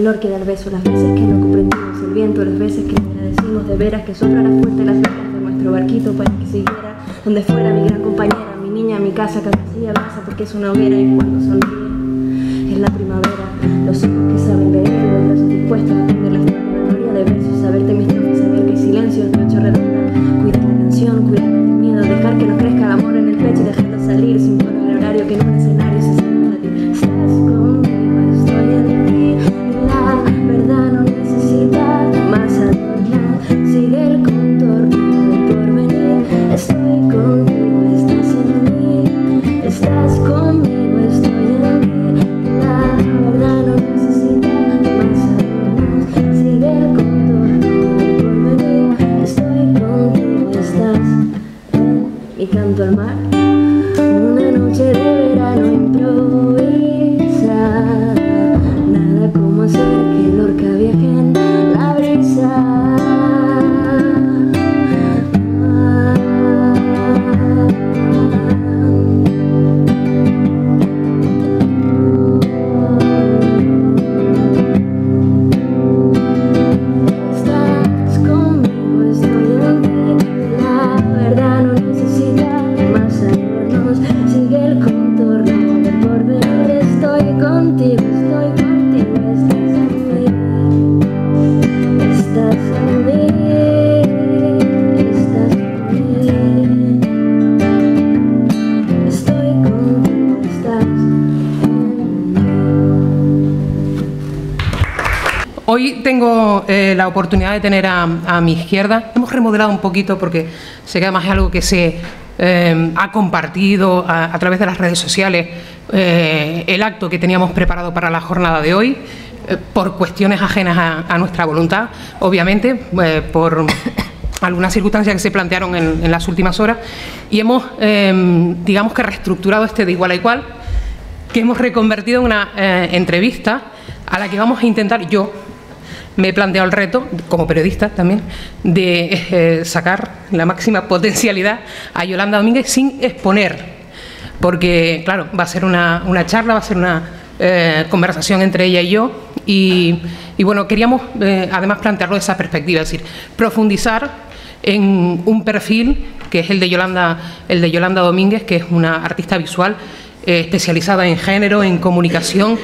dolor que da el beso, las veces que no comprendimos el viento, las veces que agradecimos de veras que soplara fuerte las velas de nuestro barquito para que siguiera donde fuera mi gran compañera, mi niña, mi casa, que hacía brasa porque es una hoguera y cuando sonríe la oportunidad de tener a, mi izquierda. Hemos remodelado un poquito porque sé que además es algo que se eh, ha compartido a, través de las redes sociales eh, el acto que teníamos preparado para la jornada de hoy eh, por cuestiones ajenas a, nuestra voluntad, obviamente, por algunas circunstancias que se plantearon en, en las últimas horas y hemos, eh, digamos que, reestructurado este de igual a igual que hemos reconvertido en una entrevista a la que vamos a intentar, yo me he planteado el reto, como periodista también, de eh, sacar la máxima potencialidad a Yolanda Domínguez sin exponer, porque, claro, va a ser una, una charla, va a ser una eh, conversación entre ella y yo, y, bueno, queríamos eh, además plantearlo de esa perspectiva, es decir, profundizar en un perfil que es el de Yolanda, el de Yolanda Domínguez, que es una artista visual especializada en género, en comunicación.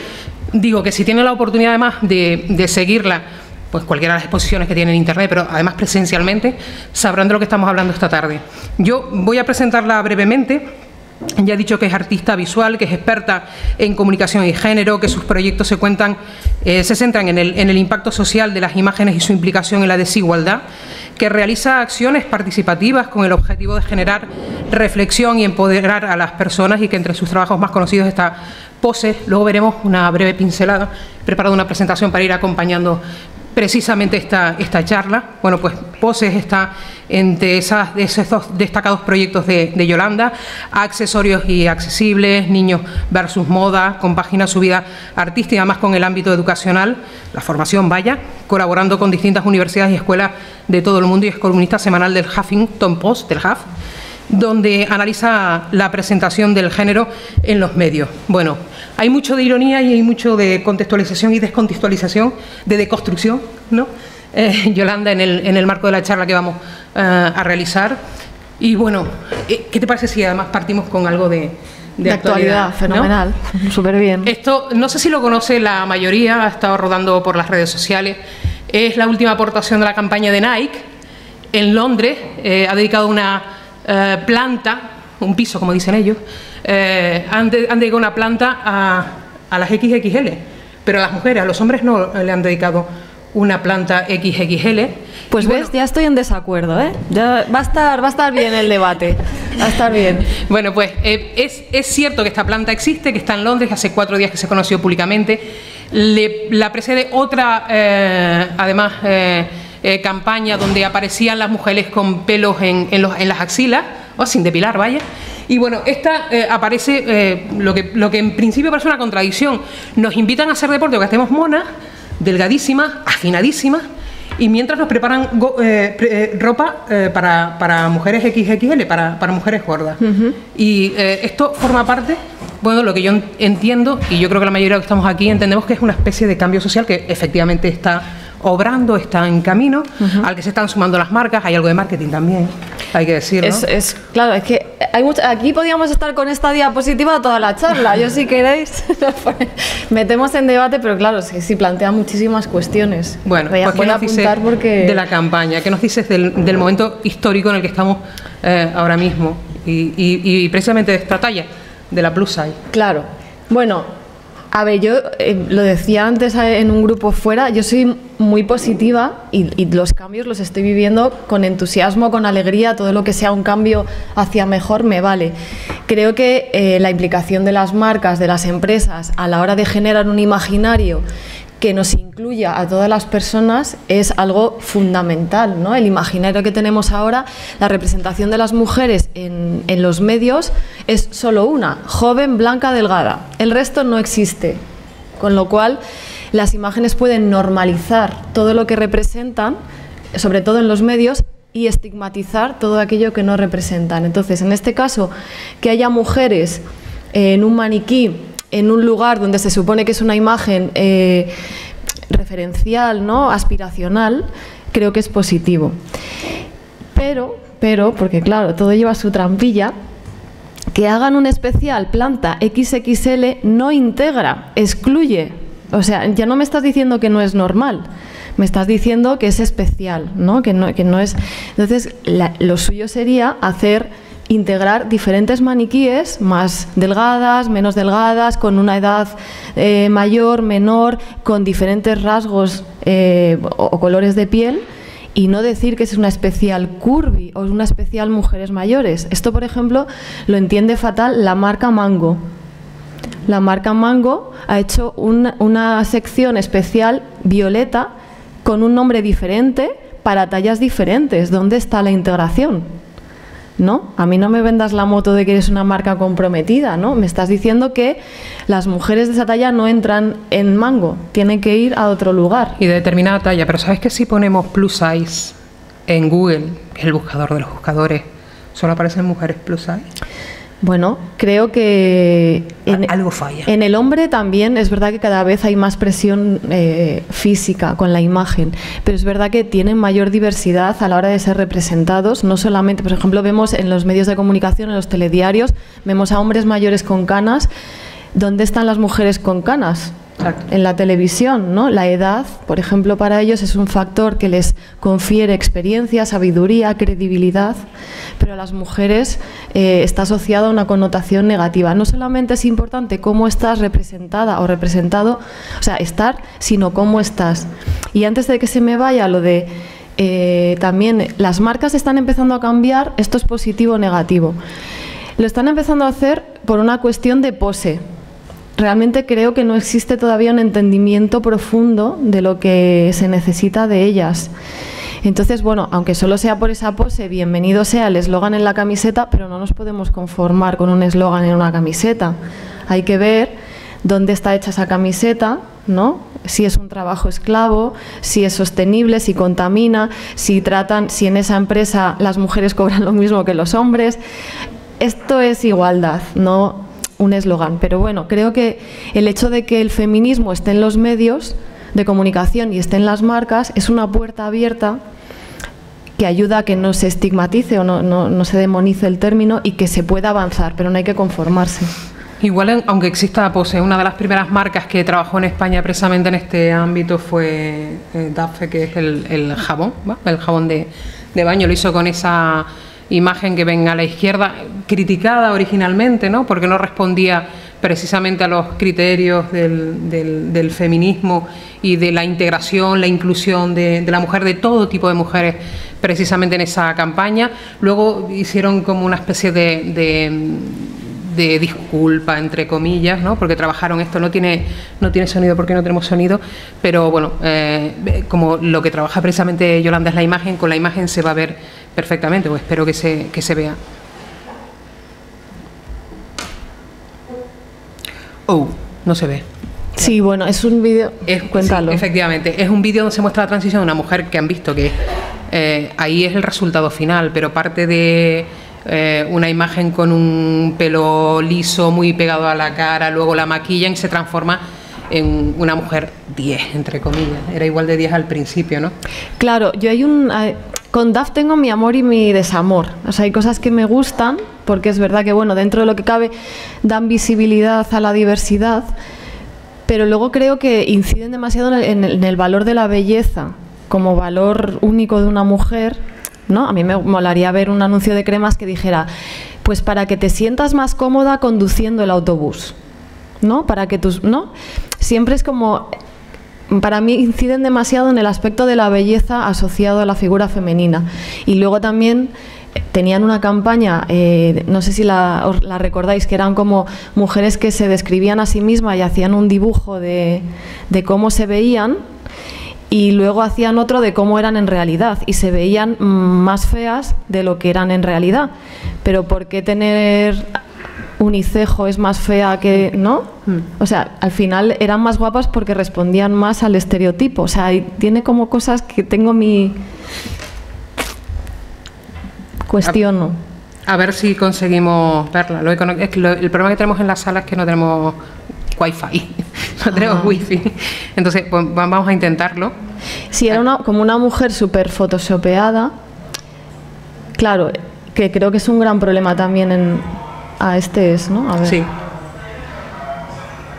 Digo que si tienen la oportunidad además de, de seguirla, pues cualquiera de las exposiciones que tiene en internet, pero además presencialmente, sabrán de lo que estamos hablando esta tarde. Yo voy a presentarla brevemente. Ya he dicho que es artista visual, que es experta en comunicación y género, que sus proyectos se, cuentan, eh, se centran en el, en el impacto social de las imágenes y su implicación en la desigualdad, que realiza acciones participativas con el objetivo de generar reflexión y empoderar a las personas y que entre sus trabajos más conocidos está Pose. Luego veremos una breve pincelada. Preparado una presentación para ir acompañando precisamente esta, esta charla. Bueno, pues Poses está entre esas, esos dos destacados proyectos de, de, Yolanda, accesorios y accesibles, niños versus moda, compagina su vida artística más con el ámbito educacional, la formación vaya, colaborando con distintas universidades y escuelas de todo el mundo y es columnista semanal del Huffington Post, del Huff, donde analiza la presentación del género en los medios. Bueno, hay mucho de ironía y hay mucho de contextualización y descontextualización, de deconstrucción, ¿no? Eh, Yolanda, en el, en el, marco de la charla que vamos uh, a realizar. Y bueno, eh, ¿qué te parece si además partimos con algo de, de, de actualidad, actualidad, fenomenal, ¿no? súper bien. Esto, no sé si lo conoce la mayoría, ha estado rodando por las redes sociales. Es la última aportación de la campaña de Nike en Londres. Eh, ha dedicado una eh, planta, un piso, como dicen ellos, eh, han, de, han, dedicado una planta a, a, las XXL, pero a las mujeres, a los hombres no le han dedicado una planta XXL. Pues y ves, bueno, ya estoy en desacuerdo, ¿eh? Ya va a estar, va a estar bien el debate, va a estar bien. Bueno, pues eh, es, es, cierto que esta planta existe, que está en Londres, hace cuatro días que se conoció públicamente. Le, la precede otra, eh, además, eh, campaña donde aparecían las mujeres con pelos en, en, los, en las axilas, o sin depilar, vaya. Y bueno, esta eh, aparece eh, lo, que, lo que en principio parece una contradicción. Nos invitan a hacer deporte, que estemos monas, delgadísimas, afinadísimas, y mientras nos preparan go, eh, ropa para, para, mujeres XXL, para, para mujeres gordas. Uh -huh. Y esto forma parte bueno, lo que yo entiendo, y yo creo que la mayoría de los que estamos aquí entendemos que es una especie de cambio social que efectivamente está obrando, está en camino, al que se están sumando las marcas, hay algo de marketing también, hay que decirlo. Es, claro, es que hay aquí podríamos estar con esta diapositiva toda la charla, yo si queréis metemos en debate, pero claro, sí, sí plantea muchísimas cuestiones. Bueno, pues ¿qué nos dices de la campaña? ¿Qué nos dices del, momento histórico en el que estamos eh, ahora mismo? Y, y precisamente de esta talla, de la plus size. Claro, bueno, a ver, yo eh, lo decía antes eh, en un grupo fuera, yo soy muy positiva y, los cambios los estoy viviendo con entusiasmo, con alegría, todo lo que sea un cambio hacia mejor me vale. Creo que eh, la implicación de las marcas, de las empresas, a la hora de generar un imaginario que nos incluya a todas las personas es algo fundamental. ¿no? El imaginario que tenemos ahora, la representación de las mujeres en, en, los medios es solo una, joven, blanca, delgada. El resto no existe. Con lo cual, las imágenes pueden normalizar todo lo que representan, sobre todo en los medios, y estigmatizar todo aquello que no representan. Entonces, en este caso, que haya mujeres en un maniquí en un lugar donde se supone que es una imagen eh, referencial, ¿no? aspiracional, creo que es positivo. Pero, pero, porque claro, todo lleva su trampilla, que hagan un especial planta XXL no integra, excluye. O sea, ya no me estás diciendo que no es normal, me estás diciendo que es especial, ¿no? Que no, que no es. Entonces, lo suyo sería hacer integrar diferentes maniquíes más delgadas, menos delgadas, con una edad eh, mayor, menor, con diferentes rasgos eh, o, colores de piel y no decir que es una especial curvy o una especial mujeres mayores. Esto, por ejemplo, lo entiende fatal la marca Mango. La marca Mango ha hecho una sección especial violeta con un nombre diferente para tallas diferentes. ¿Dónde está la integración? ¿No? A mí no me vendas la moto de que eres una marca comprometida, ¿no? Me estás diciendo que las mujeres de esa talla no entran en mango, tienen que ir a otro lugar. Y de determinada talla, pero ¿sabes que si ponemos plus size en Google, es el buscador de los buscadores, solo aparecen mujeres plus size? Bueno, creo que en, algo falla. En el hombre también es verdad que cada vez hay más presión eh, física con la imagen, pero es verdad que tienen mayor diversidad a la hora de ser representados. No solamente, por ejemplo, vemos en los medios de comunicación, en los telediarios, vemos a hombres mayores con canas. ¿Dónde están las mujeres con canas? En la televisión, ¿no? La edad, por ejemplo, para ellos es un factor que les confiere experiencia, sabiduría, credibilidad, pero a las mujeres eh, está asociado a una connotación negativa. No solamente es importante cómo estás representada o representado, o sea, estar, sino cómo estás. Y antes de que se me vaya lo de eh, también las marcas están empezando a cambiar, esto es positivo o negativo. Lo están empezando a hacer por una cuestión de pose realmente creo que no existe todavía un entendimiento profundo de lo que se necesita de ellas. Entonces, bueno, aunque solo sea por esa pose, bienvenido sea el eslogan en la camiseta, pero no nos podemos conformar con un eslogan en una camiseta. Hay que ver dónde está hecha esa camiseta, ¿no? Si es un trabajo esclavo, si es sostenible, si contamina, si tratan, si en esa empresa las mujeres cobran lo mismo que los hombres. Esto es igualdad, no un eslogan. Pero bueno, creo que el hecho de que el feminismo esté en los medios de comunicación y esté en las marcas es una puerta abierta que ayuda a que no se estigmatice o no, no, se demonice el término y que se pueda avanzar, pero no hay que conformarse. Igual, aunque exista Pose, una de las primeras marcas que trabajó en España precisamente en este ámbito fue eh, que es el, jabón, el jabón de, de baño, lo hizo con esa imagen que venga a la izquierda, criticada originalmente, ¿no? porque no respondía precisamente a los criterios del, feminismo y de la integración, la inclusión de, la mujer, de todo tipo de mujeres, precisamente en esa campaña. Luego hicieron como una especie de, de disculpa, entre comillas, ¿no? porque trabajaron esto, no tiene, no tiene sonido porque no tenemos sonido, pero bueno, eh, como lo que trabaja precisamente Yolanda es la imagen, con la imagen se va a ver perfectamente, pues espero que se, que se vea. Oh, no se ve. Sí, bueno, es un vídeo. Cuéntalo. efectivamente, es un vídeo donde se muestra la transición de una mujer que han visto que eh, ahí es el resultado final, pero parte de eh, una imagen con un pelo liso muy pegado a la cara, luego la maquillan y se transforma en una mujer 10, entre comillas. Era igual de 10 al principio, ¿no? Claro, yo hay un... Con DAF tengo mi amor y mi desamor. O sea, hay cosas que me gustan, porque es verdad que, bueno, dentro de lo que cabe, dan visibilidad a la diversidad, pero luego creo que inciden demasiado en el valor de la belleza como valor único de una mujer, ¿no? A mí me molaría ver un anuncio de cremas que dijera, pues para que te sientas más cómoda conduciendo el autobús, ¿no? Para que tus, ¿no? Siempre es como para mí inciden demasiado en el aspecto de la belleza asociado a la figura femenina. Y luego también eh, tenían una campaña, eh, no sé si la, la recordáis, que eran como mujeres que se describían a sí mismas y hacían un dibujo de, de cómo se veían y luego hacían otro de cómo eran en realidad y se veían mm, más feas de lo que eran en realidad. Pero ¿por qué tener unicejo es más fea que no? O sea, al final eran más guapas porque respondían más al estereotipo. O sea, tiene como cosas que tengo mi cuestiono. A ver si conseguimos verla. Lo- el problema que tenemos en la sala es que no tenemos wifi, no tenemos Ah. wifi. Entonces, pues, va- vamos a intentarlo. Si era una, como una mujer súper photoshopeada, claro, que creo que es un gran problema también en a este es, ¿no? A ver, Sí,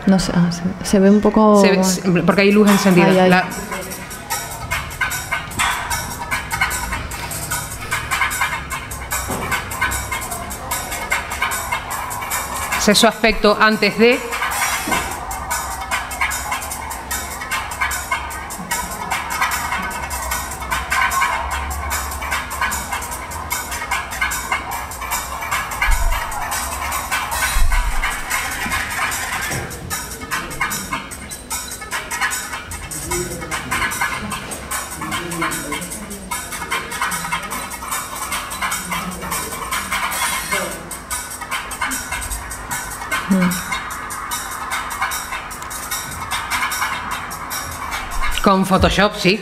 no sé, ah, se, se ve un poco Se ve- se- porque hay luz encendida. Ay, ay. La- Ese es su aspecto antes de. Photoshop, sí.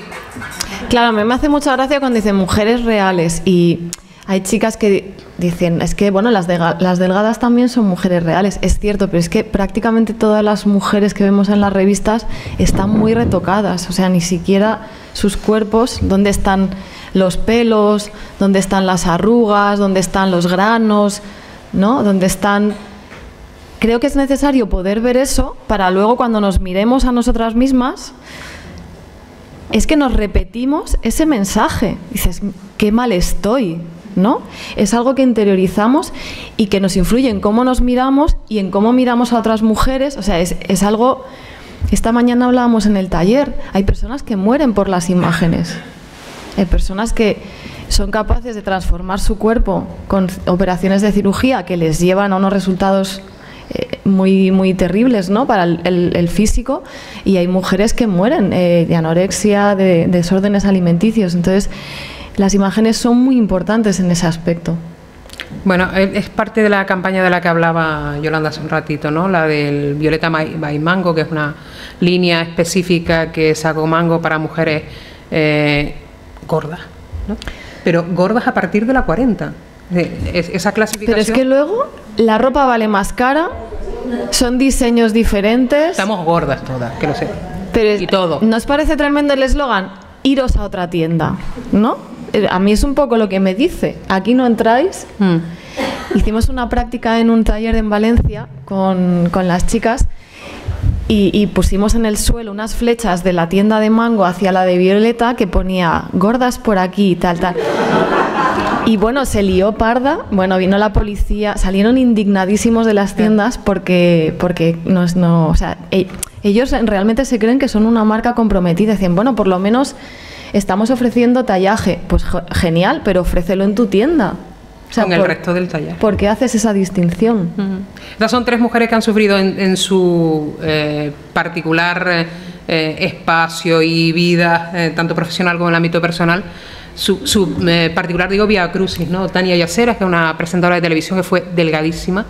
Claro, a mí me hace mucha gracia cuando dicen mujeres reales y hay chicas que di- dicen, es que bueno, las, las delgadas también son mujeres reales, es cierto, pero es que prácticamente todas las mujeres que vemos en las revistas están muy retocadas, o sea, ni siquiera sus cuerpos, dónde están los pelos, dónde están las arrugas, dónde están los granos, ¿no? Dónde están Creo que es necesario poder ver eso para luego cuando nos miremos a nosotras mismas es que nos repetimos ese mensaje. Dices, qué mal estoy, ¿no? Es algo que interiorizamos y que nos influye en cómo nos miramos y en cómo miramos a otras mujeres. O sea, es, es algo... Esta mañana hablábamos en el taller, hay personas que mueren por las imágenes. Hay personas que son capaces de transformar su cuerpo con operaciones de cirugía que les llevan a unos resultados muy, muy terribles ¿no? para el, el- el físico y hay mujeres que mueren eh, de anorexia, de, desórdenes alimenticios. Entonces, las imágenes son muy importantes en ese aspecto. Bueno, eh, es parte de la campaña de la que hablaba Yolanda hace un ratito, ¿no? La del Violeta by Mango, que es una línea específica que sacó Mango para mujeres eh, gordas, ¿no? Pero gordas a partir de la 40. Eh, es- esa clasificación. Pero es que luego la ropa vale más cara, son diseños diferentes. Estamos gordas todas, que lo sé. Pero es- y todo. ¿Nos parece tremendo el eslogan? Iros a otra tienda, ¿no? Eh, A mí es un poco lo que me dice. Aquí no entráis. Mm. Hicimos una práctica en un taller en Valencia con, con las chicas y, y pusimos en el suelo unas flechas de la tienda de mango hacia la de Violeta que ponía gordas por aquí y tal, tal. Y bueno, se lió parda, bueno, vino la policía, salieron indignadísimos de las tiendas porque, porque nos, no, o sea, e- ellos realmente se creen que son una marca comprometida. Dicen, bueno, por lo menos estamos ofreciendo tallaje. Pues genial, pero ofrécelo en tu tienda. O sea, Con el por- resto del taller. ¿Por qué haces esa distinción? Ujú. Estas son tres mujeres que han sufrido en, en su eh, particular eh, eh, espacio y vida, eh, tanto profesional como en el ámbito personal, su, eh, particular, digo, vía crucis, ¿no? Tania Yaceras, que es una presentadora de televisión que fue delgadísima,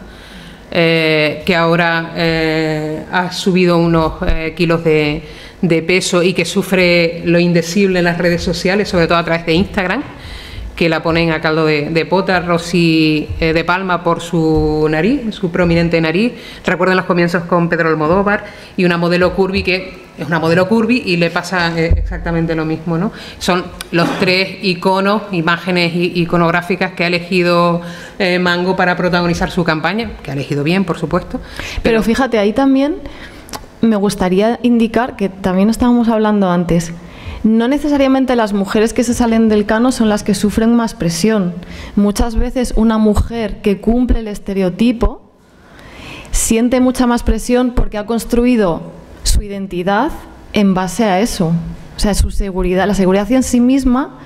eh, que ahora eh, ha subido unos kilos de, de peso y que sufre lo indecible en las redes sociales, sobre todo a través de Instagram que la ponen a caldo de, pota, Rosy eh, de Palma por su nariz, su prominente nariz. Recuerden los comienzos con Pedro Almodóvar y una modelo curvy que es una modelo curvy y le pasa eh, exactamente lo mismo. ¿no? Son los tres iconos, imágenes iconográficas que ha elegido eh, Mango para protagonizar su campaña, que ha elegido bien, por supuesto. pero fíjate, ahí también me gustaría indicar que también estábamos hablando antes no necesariamente las mujeres que se salen del cano son las que sufren más presión. Muchas veces una mujer que cumple el estereotipo siente mucha más presión porque ha construido su identidad en base a eso. O sea, su seguridad, la seguridad en sí misma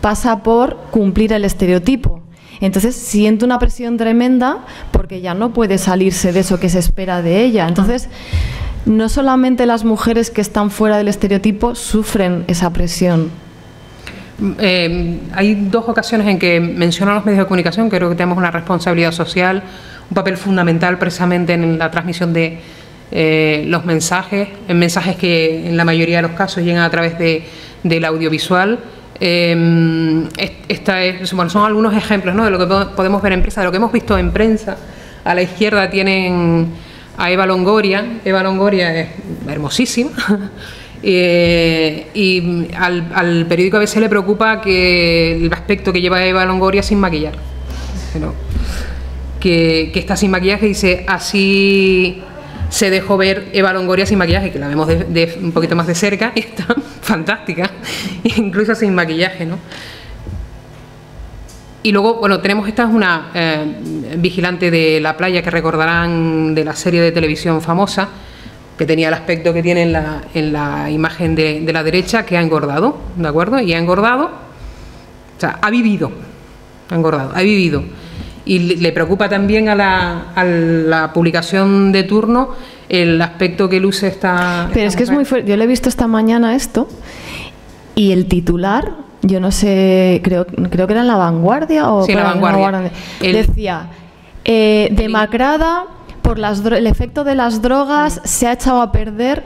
pasa por cumplir el estereotipo. Entonces siente una presión tremenda porque ya no puede salirse de eso que se espera de ella. Entonces, no solamente las mujeres que están fuera del estereotipo sufren esa presión. Eh, hay dos ocasiones en que mencionan los medios de comunicación, creo que tenemos una responsabilidad social, un papel fundamental precisamente en la transmisión de eh, los mensajes, en mensajes que en la mayoría de los casos llegan a través de, del audiovisual. Eh, esta es, bueno, son algunos ejemplos de lo que podemos ver en prensa, de lo que hemos visto en prensa. A la izquierda tienen a Eva Longoria. Eva Longoria es hermosísima. Eh, y al, periódico a veces le preocupa que el aspecto que lleva Eva Longoria sin maquillar. que, está sin maquillaje y dice así se dejó ver Eva Longoria sin maquillaje, que la vemos de, un poquito más de cerca y está fantástica, incluso sin maquillaje, ¿no? Y luego, bueno, tenemos esta es una eh, vigilante de la playa que recordarán de la serie de televisión famosa, que tenía el aspecto que tiene en la, en la imagen de, la derecha, que ha engordado, ¿de acuerdo? Y ha engordado, o sea, ha vivido, ha engordado, ha vivido. Y le preocupa también a la, a la publicación de turno el aspecto que luce esta. Pero es que es muy fuerte. Yo le he visto esta mañana esto y el titular yo no sé, creo, creo que era en La Vanguardia o sí, la vanguardia. decía, eh, demacrada por las el efecto de las drogas, se ha echado a perder.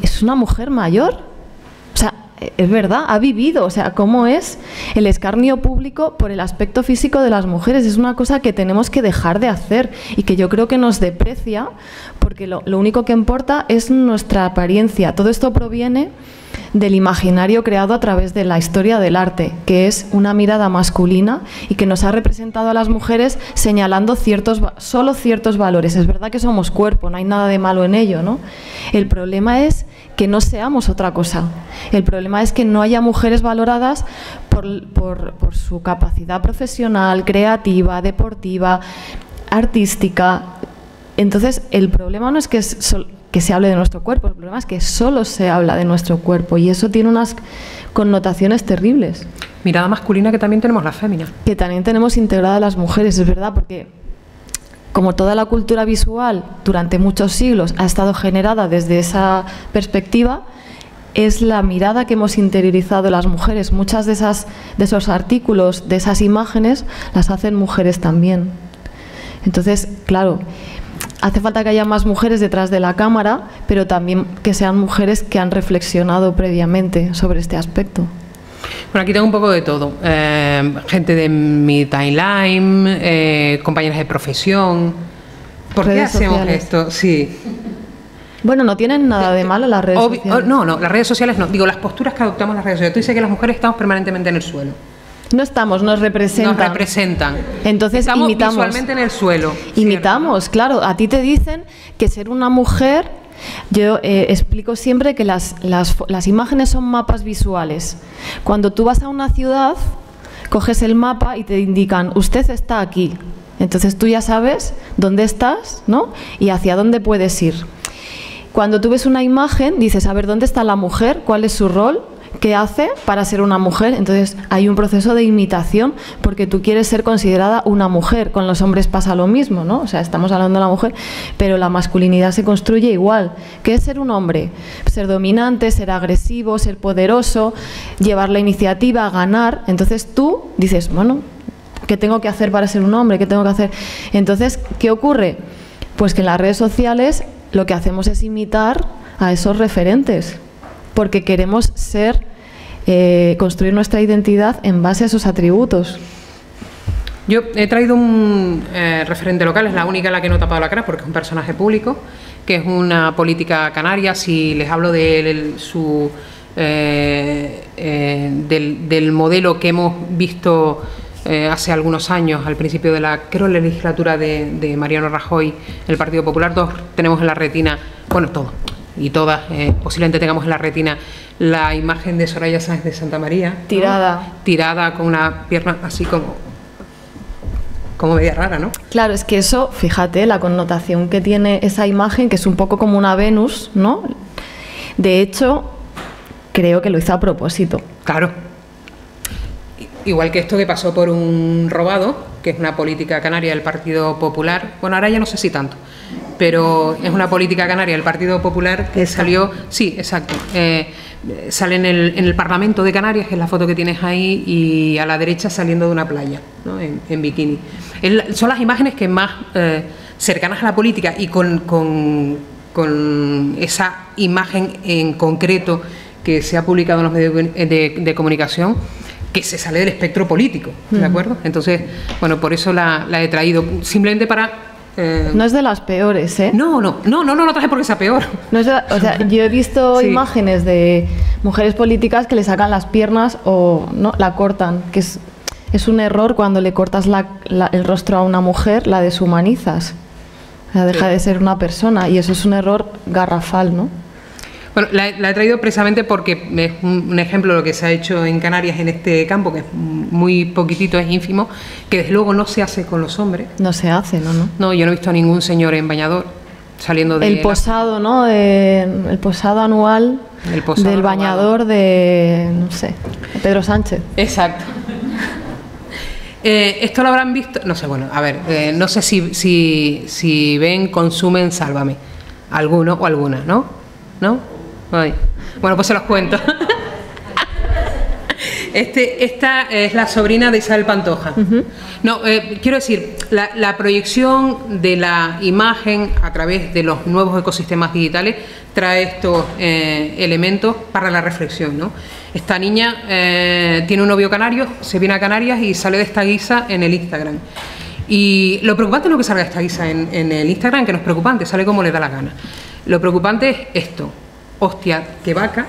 Es una mujer mayor. O sea, es verdad, ha vivido. O sea, ¿cómo es el escarnio público por el aspecto físico de las mujeres? Es una cosa que tenemos que dejar de hacer y que yo creo que nos deprecia porque lo, único que importa es nuestra apariencia. Todo esto proviene del imaginario creado a través de la historia del arte, que es una mirada masculina y que nos ha representado a las mujeres señalando ciertos, solo ciertos valores. Es verdad que somos cuerpo, no hay nada de malo en ello, ¿no? El problema es que no seamos otra cosa. El problema es que no haya mujeres valoradas por, por, por su capacidad profesional, creativa, deportiva, artística. Entonces, el problema no es que que se hable de nuestro cuerpo. El problema es que solo se habla de nuestro cuerpo y eso tiene unas connotaciones terribles. Mirada masculina que también tenemos la fémina. Que también tenemos integrada las mujeres, es verdad, porque como toda la cultura visual durante muchos siglos ha estado generada desde esa perspectiva, es la mirada que hemos interiorizado las mujeres. Muchas de, esas, de esos artículos, de esas imágenes, las hacen mujeres también. Entonces, claro, hace falta que haya más mujeres detrás de la cámara, pero también que sean mujeres que han reflexionado previamente sobre este aspecto. Bueno, aquí tengo un poco de todo. Eh, gente de mi timeline, eh, compañeras de profesión. ¿Por qué hacemos esto? Sí. Bueno, no tienen nada de malo las redes sociales. no, no, las redes sociales no. Digo, las posturas que adoptamos las redes sociales. Tú dices que las mujeres estamos permanentemente en el suelo. No estamos, nos representan. Nos representan. Entonces estamos imitamos. visualmente en el suelo. Imitamos, claro. A ti te dicen que ser una mujer. Yo eh, explico siempre que las, las, las imágenes son mapas visuales. Cuando tú vas a una ciudad, coges el mapa y te indican, usted está aquí. Entonces tú ya sabes dónde estás, ¿no? Y hacia dónde puedes ir. Cuando tú ves una imagen, dices, a ver, ¿dónde está la mujer? ¿Cuál es su rol? Qué hace para ser una mujer. Entonces hay un proceso de imitación porque tú quieres ser considerada una mujer. Con los hombres pasa lo mismo, ¿no? O sea, estamos hablando de la mujer, pero la masculinidad se construye igual. ¿Qué es ser un hombre? Ser dominante, ser agresivo, ser poderoso, llevar la iniciativa, ganar. Entonces tú dices, bueno, ¿qué tengo que hacer para ser un hombre? ¿Qué tengo que hacer? Entonces, ¿qué ocurre? Pues que en las redes sociales lo que hacemos es imitar a esos referentes porque queremos ser eh, construir nuestra identidad en base a esos atributos. Yo he traído un eh, referente local, es la única a la que no he tapado la cara porque es un personaje público, que es una política canaria. Si les hablo de su, eh, del, modelo que hemos visto hace algunos años, al principio de la, creo, la legislatura de, Mariano Rajoy, el Partido Popular, todos tenemos en la retina, bueno, todos, y todas, posiblemente tengamos en la retina la imagen de Soraya Sáenz de Santa María. Tirada. Tirada con una pierna así como, como media rara, ¿no? Claro, es que eso, fíjate, la connotación que tiene esa imagen, que es un poco como una Venus, ¿no? De hecho, creo que lo hizo a propósito. Claro. Igual que esto que pasó por un robado, que es una política canaria del Partido Popular. Bueno, ahora ya no sé si tanto pero es una política canaria del Partido Popular que salió, sí, exacto, eh, sale en el, en el, Parlamento de Canarias, que es la foto que tienes ahí, y a la derecha saliendo de una playa, ¿no? en, bikini. son las imágenes que más eh, cercanas a la política y con, con, con, esa imagen en concreto que se ha publicado en los medios de, comunicación que se sale del espectro político, ¿de acuerdo? Entonces, bueno, por eso la, la he traído, simplemente para eh, no es de las peores, ¿eh? No, no, no, no, no lo traje porque sea peor. o sea, yo he visto imágenes de mujeres políticas que le sacan las piernas o no la cortan, que es, es un error cuando le cortas el rostro a una mujer, la deshumanizas. O sea, deja de ser una persona y eso es un error garrafal, ¿no? Bueno, la, he traído precisamente porque es un, ejemplo de lo que se ha hecho en Canarias en este campo, que es muy poquitito, es ínfimo, que desde luego no se hace con los hombres. No se hace, ¿no? No, no yo no he visto a ningún señor en bañador saliendo de... El posado, ¿no? el posado anual del bañador de, no sé, Pedro Sánchez. Exacto. Eh, esto lo habrán visto, no sé, bueno, a ver, eh, no sé si, si, si ven, consumen, sálvame. Alguno o alguna, ¿no? ¿No? Bueno, pues se los cuento. Este, esta es la sobrina de Isabel Pantoja. No, eh, quiero decir, la, proyección de la imagen a través de los nuevos ecosistemas digitales trae estos eh, elementos para la reflexión. ¿no? Esta niña eh, tiene un novio canario, se viene a Canarias y sale de esta guisa en el Instagram. Y lo preocupante no es que salga esta guisa en, en el Instagram, que no es preocupante, sale como le da la gana. Lo preocupante es esto, hostia, qué vaca,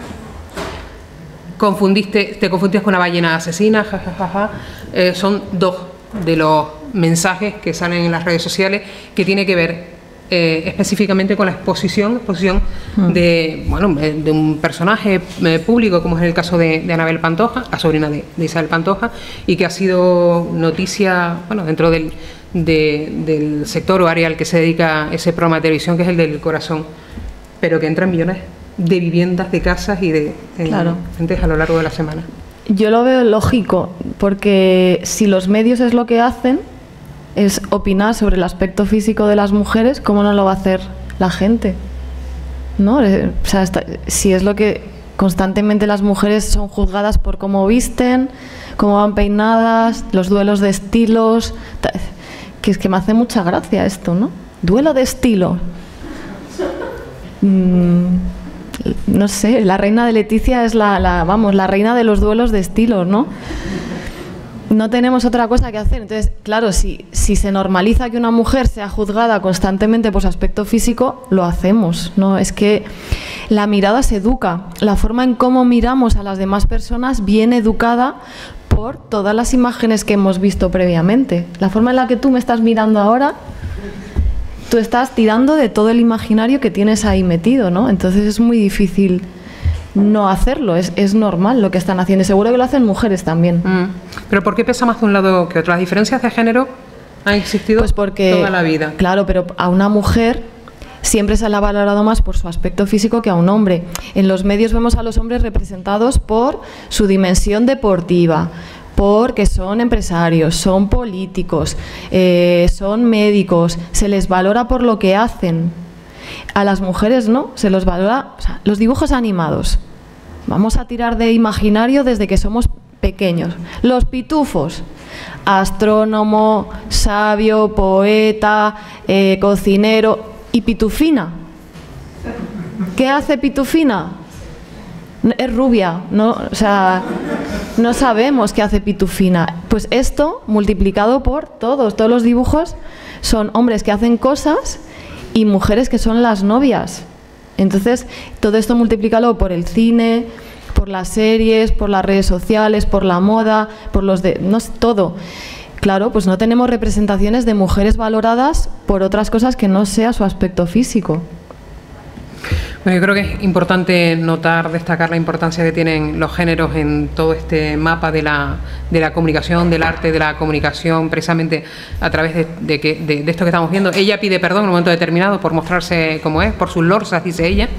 confundiste, te confundiste con una ballena asesina, jajajaja. Eh, son dos de los mensajes que salen en las redes sociales que tiene que ver eh, específicamente con la exposición, exposición hmm. de, bueno, eh, de un personaje público, como es el caso de, Anabel Pantoja, la sobrina de, Isabel Pantoja, y que ha sido noticia bueno, dentro del, del sector o área al que se dedica ese programa de televisión, que es el del corazón, pero que entra en millones de viviendas, de casas y de claro. a lo largo de la semana. Yo lo veo lógico, porque si los medios es lo que hacen, es opinar sobre el aspecto físico de las mujeres, ¿cómo no lo va a hacer la gente? ¿No? Eh, o sea, si es lo que constantemente las mujeres son juzgadas por cómo visten, cómo van peinadas, los duelos de estilos, que es que me hace mucha gracia esto, ¿no? Duelo de estilo. Mm, no sé, la reina de Leticia es la, vamos, la reina de los duelos de estilos, ¿no? No tenemos otra cosa que hacer. Entonces, claro, si, si se normaliza que una mujer sea juzgada constantemente por su aspecto físico, lo hacemos, ¿no? Es que la mirada se educa. La forma en cómo miramos a las demás personas viene educada por todas las imágenes que hemos visto previamente. La forma en la que tú me estás mirando ahora tú estás tirando de todo el imaginario que tienes ahí metido, ¿no? Entonces es muy difícil no hacerlo, es, es normal lo que están haciendo. Seguro que lo hacen mujeres también. Mm. ¿Pero por qué pesa más de un lado que otro? ¿Las diferencias de género han existido pues porque, toda la vida? Claro, pero a una mujer siempre se la ha valorado más por su aspecto físico que a un hombre. En los medios vemos a los hombres representados por su dimensión deportiva, porque son empresarios, son políticos, eh, son médicos, se les valora por lo que hacen. A las mujeres no, se los valora los dibujos animados. Vamos a tirar de imaginario desde que somos pequeños. Los pitufos, astrónomo, sabio, poeta, eh, cocinero y pitufina. ¿Qué hace pitufina? Es rubia, no, o sea, no sabemos qué hace Pitufina. Pues esto multiplicado por todos, todos los dibujos son hombres que hacen cosas y mujeres que son las novias. Entonces, todo esto multiplícalo por el cine, por las series, por las redes sociales, por la moda, por los de no sé, todo. Claro, pues no tenemos representaciones de mujeres valoradas por otras cosas que no sea su aspecto físico. Bueno, yo creo que es importante notar, destacar la importancia que tienen los géneros en todo este mapa de la, de la comunicación, del arte, de la comunicación, precisamente a través de, que, de, esto que estamos viendo. Ella pide perdón en un momento determinado por mostrarse como es, por sus lorsas, dice ella.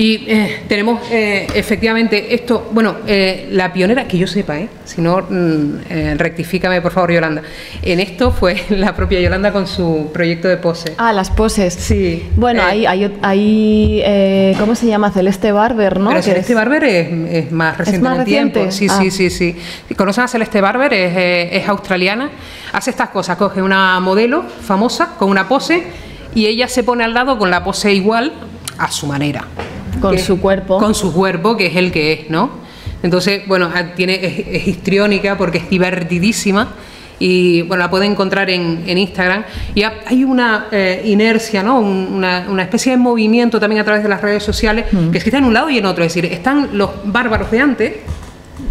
Y eh, tenemos eh, efectivamente esto, bueno, eh, la pionera, que yo sepa, si no, mm, rectifícame por favor, Yolanda. En esto fue la propia Yolanda con su proyecto de poses. Ah, las poses. Sí. Bueno, hay, hay, ¿cómo se llama? Celeste Barber, ¿no? Pero Celeste Barber es, más reciente en el tiempo. Sí, sí, ah. sí, sí. ¿Conocen a Celeste Barber? Es, es australiana. Hace estas cosas, coge una modelo famosa con una pose y ella se pone al lado con la pose igual a su manera. Con su cuerpo. Con su cuerpo, que es el que es, ¿no? Entonces, bueno, ah, tiene, es, histriónica porque es divertidísima y bueno, la pueden encontrar en, Instagram. Y hay una eh, inercia, ¿no? una, especie de movimiento también a través de las redes sociales mm. que es que está en un lado y en otro. Es decir, están los bárbaros de antes,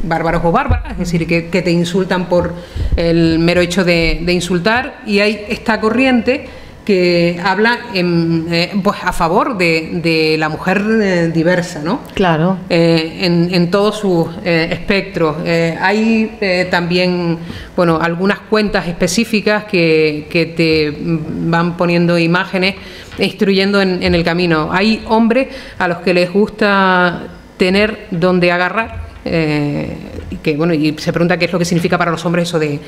bárbaros o bárbaras, es decir, que, te insultan por el mero hecho de, de insultar, y hay esta corriente que habla eh, pues a favor de, la mujer eh, diversa, ¿no? Claro. Eh, en, todos sus espectros. hay también, bueno, algunas cuentas específicas que, te van poniendo imágenes e instruyendo en, en el camino. Hay hombres a los que les gusta tener donde agarrar eh, que bueno y se pregunta qué es lo que significa para los hombres eso de,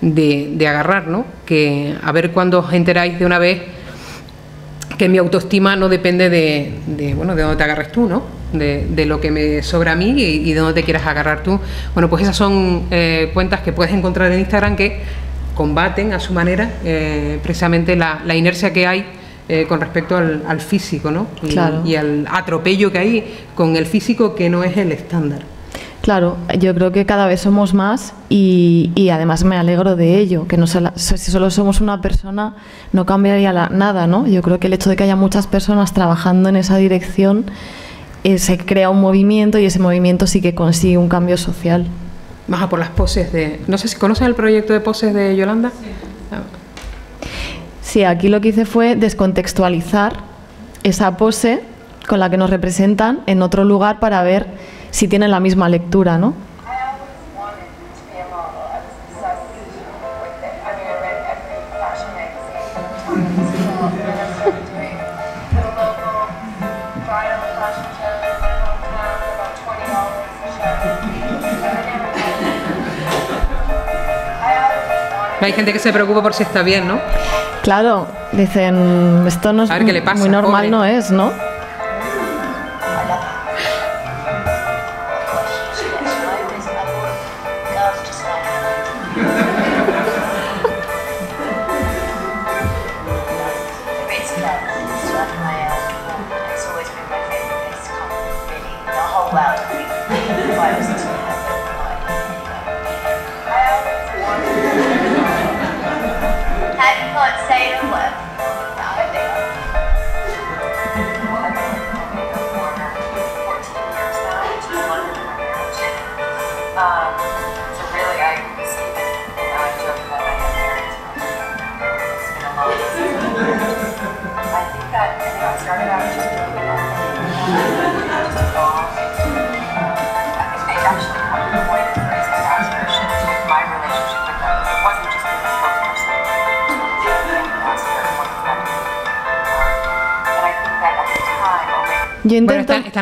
de, agarrar no que a ver cuándo os enteráis de una vez que mi autoestima no depende de, bueno de dónde te agarres tú no de, lo que me sobra a mí y, de dónde te quieras agarrar tú bueno pues esas son eh, cuentas que puedes encontrar en Instagram que combaten a su manera eh, precisamente la, inercia que hay con respecto al, físico ¿no? y al atropello que hay con el físico que no es el estándar. Claro, yo creo que cada vez somos más y, además me alegro de ello, que no si solo somos una persona no cambiaría nada, ¿no? Yo creo que el hecho de que haya muchas personas trabajando en esa dirección eh, se crea un movimiento y ese movimiento sí que consigue un cambio social. Baja por las poses de... No sé si conoces el proyecto de poses de Yolanda. Sí, aquí lo que hice fue descontextualizar esa pose con la que nos representan en otro lugar para ver si tienen la misma lectura, ¿no? Hay gente que se preocupa por si está bien, ¿no? Claro, dicen, esto no es muy normal, no es, ¿no?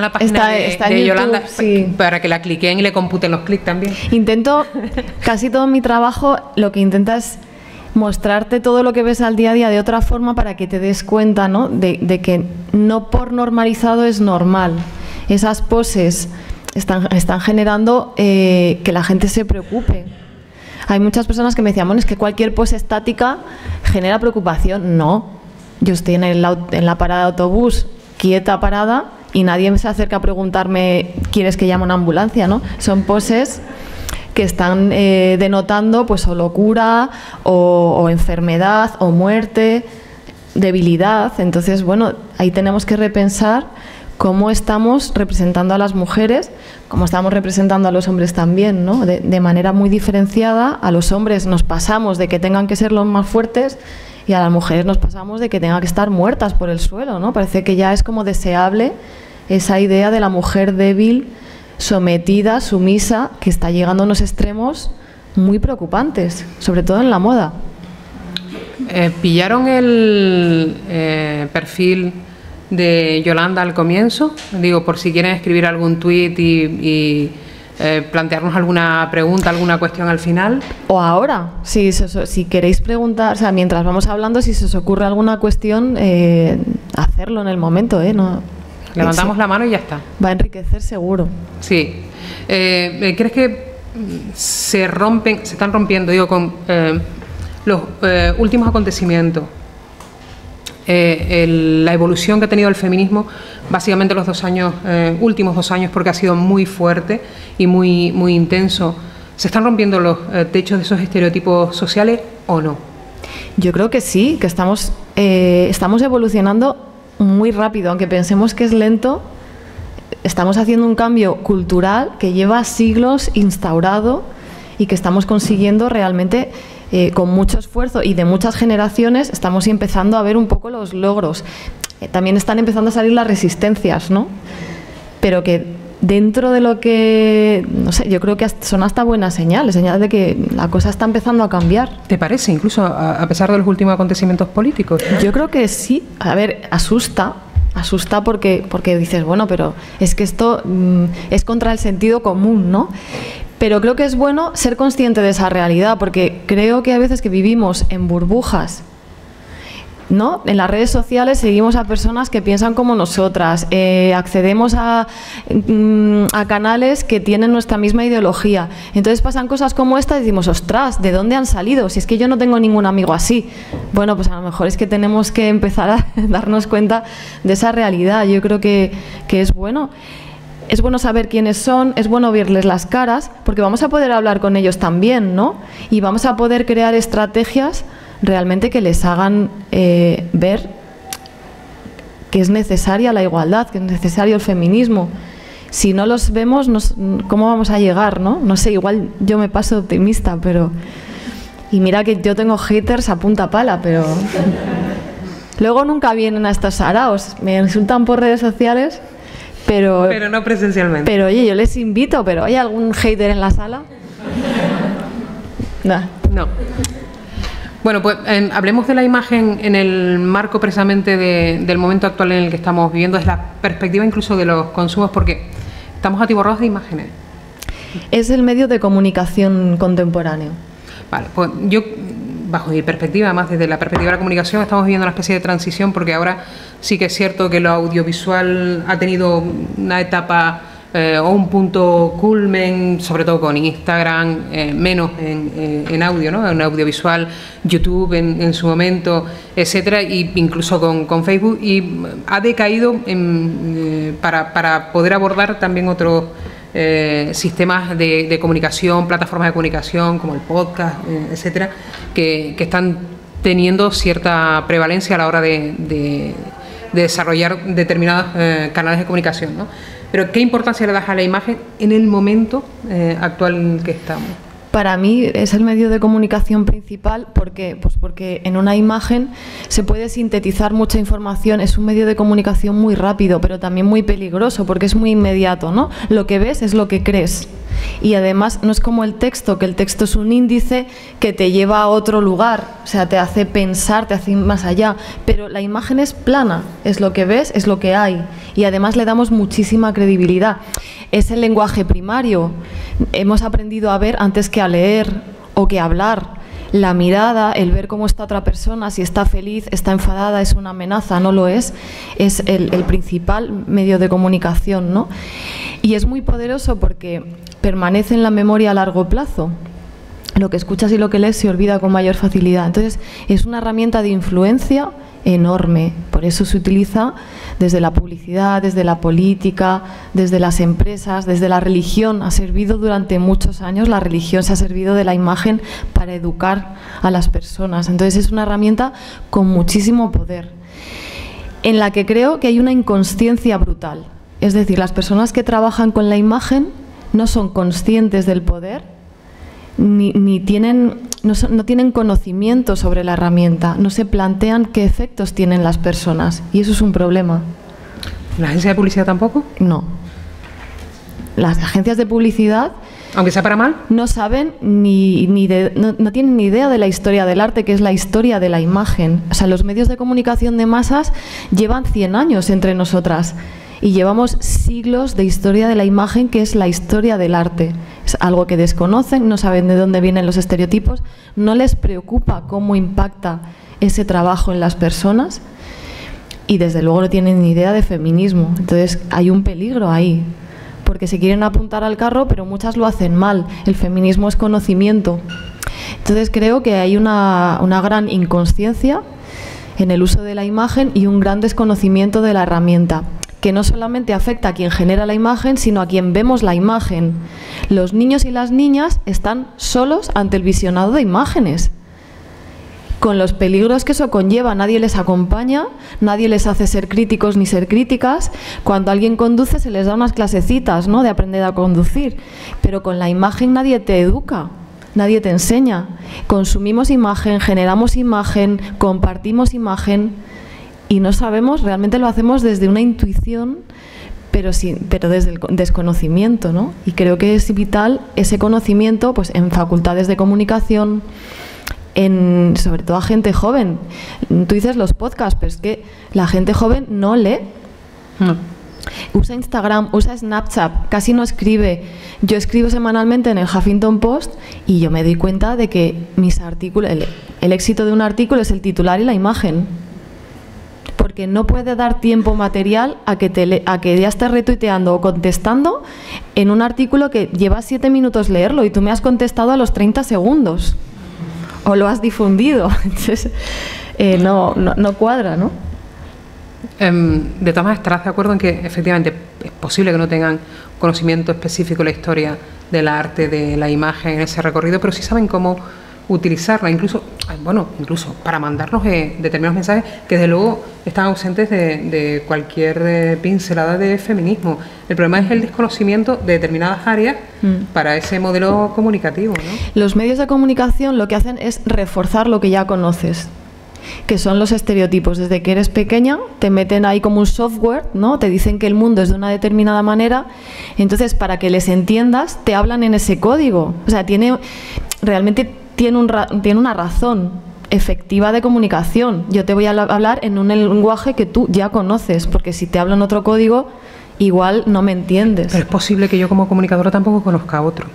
Intento, está, en la página de, Yolanda para que la cliquen y le computen los clics también. Intento, casi todo mi trabajo lo que intenta es mostrarte todo lo que ves al día a día de otra forma para que te des cuenta ¿no? de, que no por normalizado es normal. Esas poses están, están generando eh, que la gente se preocupe. Hay muchas personas que me decían, bueno, es que cualquier pose estática genera preocupación. No, yo estoy en, el, en la parada de autobús quieta parada y nadie se acerca a preguntarme, ¿quieres que llame una ambulancia? ¿no? Son poses que están eh, denotando pues o locura o, enfermedad o muerte, debilidad. Entonces, bueno, ahí tenemos que repensar cómo estamos representando a las mujeres, cómo estamos representando a los hombres también, ¿no? De, manera muy diferenciada. A los hombres nos pasamos de que tengan que ser los más fuertes y a las mujeres nos pasamos de que tengan que estar muertas por el suelo, ¿no? Parece que ya es como deseable esa idea de la mujer débil, sometida, sumisa, que está llegando a unos extremos muy preocupantes, sobre todo en la moda. Eh, ¿Pillaron el eh, perfil de Yolanda al comienzo? Digo, por si quieren escribir algún tuit y, y eh, plantearnos alguna pregunta, alguna cuestión al final. O ahora, si, si queréis preguntar, o sea, mientras vamos hablando, si se os ocurre alguna cuestión, eh, hacerlo en el momento, ¿eh? No, Levantamos la mano y ya está. Va a enriquecer seguro. Sí. Eh, ¿Crees que se rompen, se están rompiendo, digo, con los últimos acontecimientos? El, la evolución que ha tenido el feminismo, básicamente los dos años, últimos dos años, porque ha sido muy fuerte y muy, muy intenso. ¿Se están rompiendo los techos de esos estereotipos sociales o no? Yo creo que sí, que estamos, estamos evolucionando muy rápido, aunque pensemos que es lento, estamos haciendo un cambio cultural que lleva siglos instaurado y que estamos consiguiendo realmente eh, con mucho esfuerzo y de muchas generaciones estamos empezando a ver un poco los logros. Eh, también están empezando a salir las resistencias, ¿no? Pero que dentro de lo que, no sé, yo creo que son hasta buenas señales, señales de que la cosa está empezando a cambiar. ¿Te parece, incluso a, pesar de los últimos acontecimientos políticos? Yo creo que sí. A ver, asusta, asusta porque, porque dices, bueno, pero es que esto mm, es contra el sentido común, ¿no? Pero creo que es bueno ser consciente de esa realidad, porque creo que a veces que vivimos en burbujas ¿no? En las redes sociales seguimos a personas que piensan como nosotras, eh, accedemos a, mm, a, canales que tienen nuestra misma ideología. Entonces pasan cosas como esta y decimos, ostras, ¿de dónde han salido? Si es que yo no tengo ningún amigo así. Bueno, pues a lo mejor es que tenemos que empezar a darnos cuenta de esa realidad. Yo creo que, que es bueno. Es bueno saber quiénes son, es bueno verles las caras, porque vamos a poder hablar con ellos también, ¿no? Y vamos a poder crear estrategias realmente que les hagan eh, ver que es necesaria la igualdad, que es necesario el feminismo. Si no los vemos, nos, ¿cómo vamos a llegar? No? no sé, igual yo me paso optimista, pero... Y mira que yo tengo haters a punta pala, pero... Luego nunca vienen a estos araos, me insultan por redes sociales, pero... Pero no presencialmente. Pero oye, yo les invito, pero ¿hay algún hater en la sala? No. Bueno, pues hablemos de la imagen en el marco precisamente de, del momento actual en el que estamos viviendo, es la perspectiva incluso de los consumos, porque estamos atiborrados de imágenes. Es el medio de comunicación contemporáneo. Vale, pues yo, bajo mi perspectiva, además desde la perspectiva de la comunicación, estamos viviendo una especie de transición, porque ahora sí que es cierto que lo audiovisual ha tenido una etapa eh, o un punto culmen, sobre todo con Instagram, eh, menos en, eh, en, audio, ¿no? en audiovisual, YouTube en, en su momento, etcétera, y incluso con, con Facebook, y ha decaído en, para, para, poder abordar también otros sistemas de, comunicación, plataformas de comunicación como el podcast, etcétera, que, están teniendo cierta prevalencia a la hora de, de, de desarrollar determinados canales de comunicación. ¿no? Pero ¿qué importancia le das a la imagen en el momento eh, actual en el que estamos? Para mí es el medio de comunicación principal porque, pues porque en una imagen se puede sintetizar mucha información. Es un medio de comunicación muy rápido, pero también muy peligroso porque es muy inmediato. ¿no? Lo que ves es lo que crees. Y además no es como el texto, que el texto es un índice que te lleva a otro lugar, o sea, te hace pensar, te hace ir más allá. Pero la imagen es plana, es lo que ves, es lo que hay. Y además le damos muchísima credibilidad. Es el lenguaje primario. Hemos aprendido a ver antes que a leer o que a hablar la mirada, el ver cómo está otra persona, si está feliz, está enfadada, es una amenaza, no lo es, es el, el principal medio de comunicación, ¿no? Y es muy poderoso porque permanece en la memoria a largo plazo. Lo que escuchas y lo que lees se olvida con mayor facilidad. Entonces, es una herramienta de influencia enorme. Por eso se utiliza desde la publicidad, desde la política, desde las empresas, desde la religión. Ha servido durante muchos años, la religión se ha servido de la imagen para educar a las personas. Entonces es una herramienta con muchísimo poder, en la que creo que hay una inconsciencia brutal. Es decir, las personas que trabajan con la imagen no son conscientes del poder ni, tienen, no, tienen conocimiento sobre la herramienta, no se plantean qué efectos tienen las personas y eso es un problema. ¿La agencia de publicidad tampoco? No. Las agencias de publicidad aunque sea para mal. No saben ni, ni no, no, tienen ni idea de la historia del arte, que es la historia de la imagen. O sea, los medios de comunicación de masas llevan 100 años entre nosotras y llevamos siglos de historia de la imagen, que es la historia del arte. Es algo que desconocen, no saben de dónde vienen los estereotipos, no les preocupa cómo impacta ese trabajo en las personas y desde luego no tienen ni idea de feminismo. Entonces hay un peligro ahí, porque se quieren apuntar al carro, pero muchas lo hacen mal. El feminismo es conocimiento. Entonces creo que hay una, una gran inconsciencia en el uso de la imagen y un gran desconocimiento de la herramienta que no solamente afecta a quien genera la imagen, sino a quien vemos la imagen. Los niños y las niñas están solos ante el visionado de imágenes con los peligros que eso conlleva. Nadie les acompaña, nadie les hace ser críticos ni ser críticas. Cuando alguien conduce se les da unas clasecitas ¿no? de aprender a conducir, pero con la imagen nadie te educa. Nadie te enseña. Consumimos imagen, generamos imagen, compartimos imagen y no sabemos, realmente lo hacemos desde una intuición, pero, sí, pero desde el desconocimiento, ¿no? Y creo que es vital ese conocimiento pues, en facultades de comunicación, en, sobre todo a gente joven. Tú dices los podcasts, pero es que la gente joven no lee. Usa Instagram, usa Snapchat, casi no escribe. Yo escribo semanalmente en el Huffington Post y yo me doy cuenta de que mis artículos, el éxito de un artículo es el titular y la imagen porque no puede dar tiempo material a que, te a que ya estés retuiteando o contestando en un artículo que lleva siete minutos leerlo y tú me has contestado a los 30 segundos o lo has difundido. Entonces, eh, no, no, cuadra, ¿no? Em, de todas maneras, ¿estarás de acuerdo en que efectivamente es posible que no tengan conocimiento específico de la historia del arte, de la imagen en ese recorrido, pero sí saben cómo utilizarla, incluso, bueno, incluso para mandarnos eh, determinados mensajes que desde luego están ausentes de, cualquier eh, pincelada de feminismo. El problema es el desconocimiento de determinadas áreas mm. para ese modelo comunicativo. Los medios de comunicación lo que hacen es reforzar lo que ya conoces que son los estereotipos. Desde que eres pequeña te meten ahí como un software, ¿no? Te dicen que el mundo es de una determinada manera, entonces para que les entiendas te hablan en ese código. O sea, tiene realmente tiene, un tiene una razón efectiva de comunicación. Yo te voy a hablar en un lenguaje que tú ya conoces, porque si te hablo en otro código, igual no me entiendes. Pero es posible que yo como comunicadora tampoco conozca otro.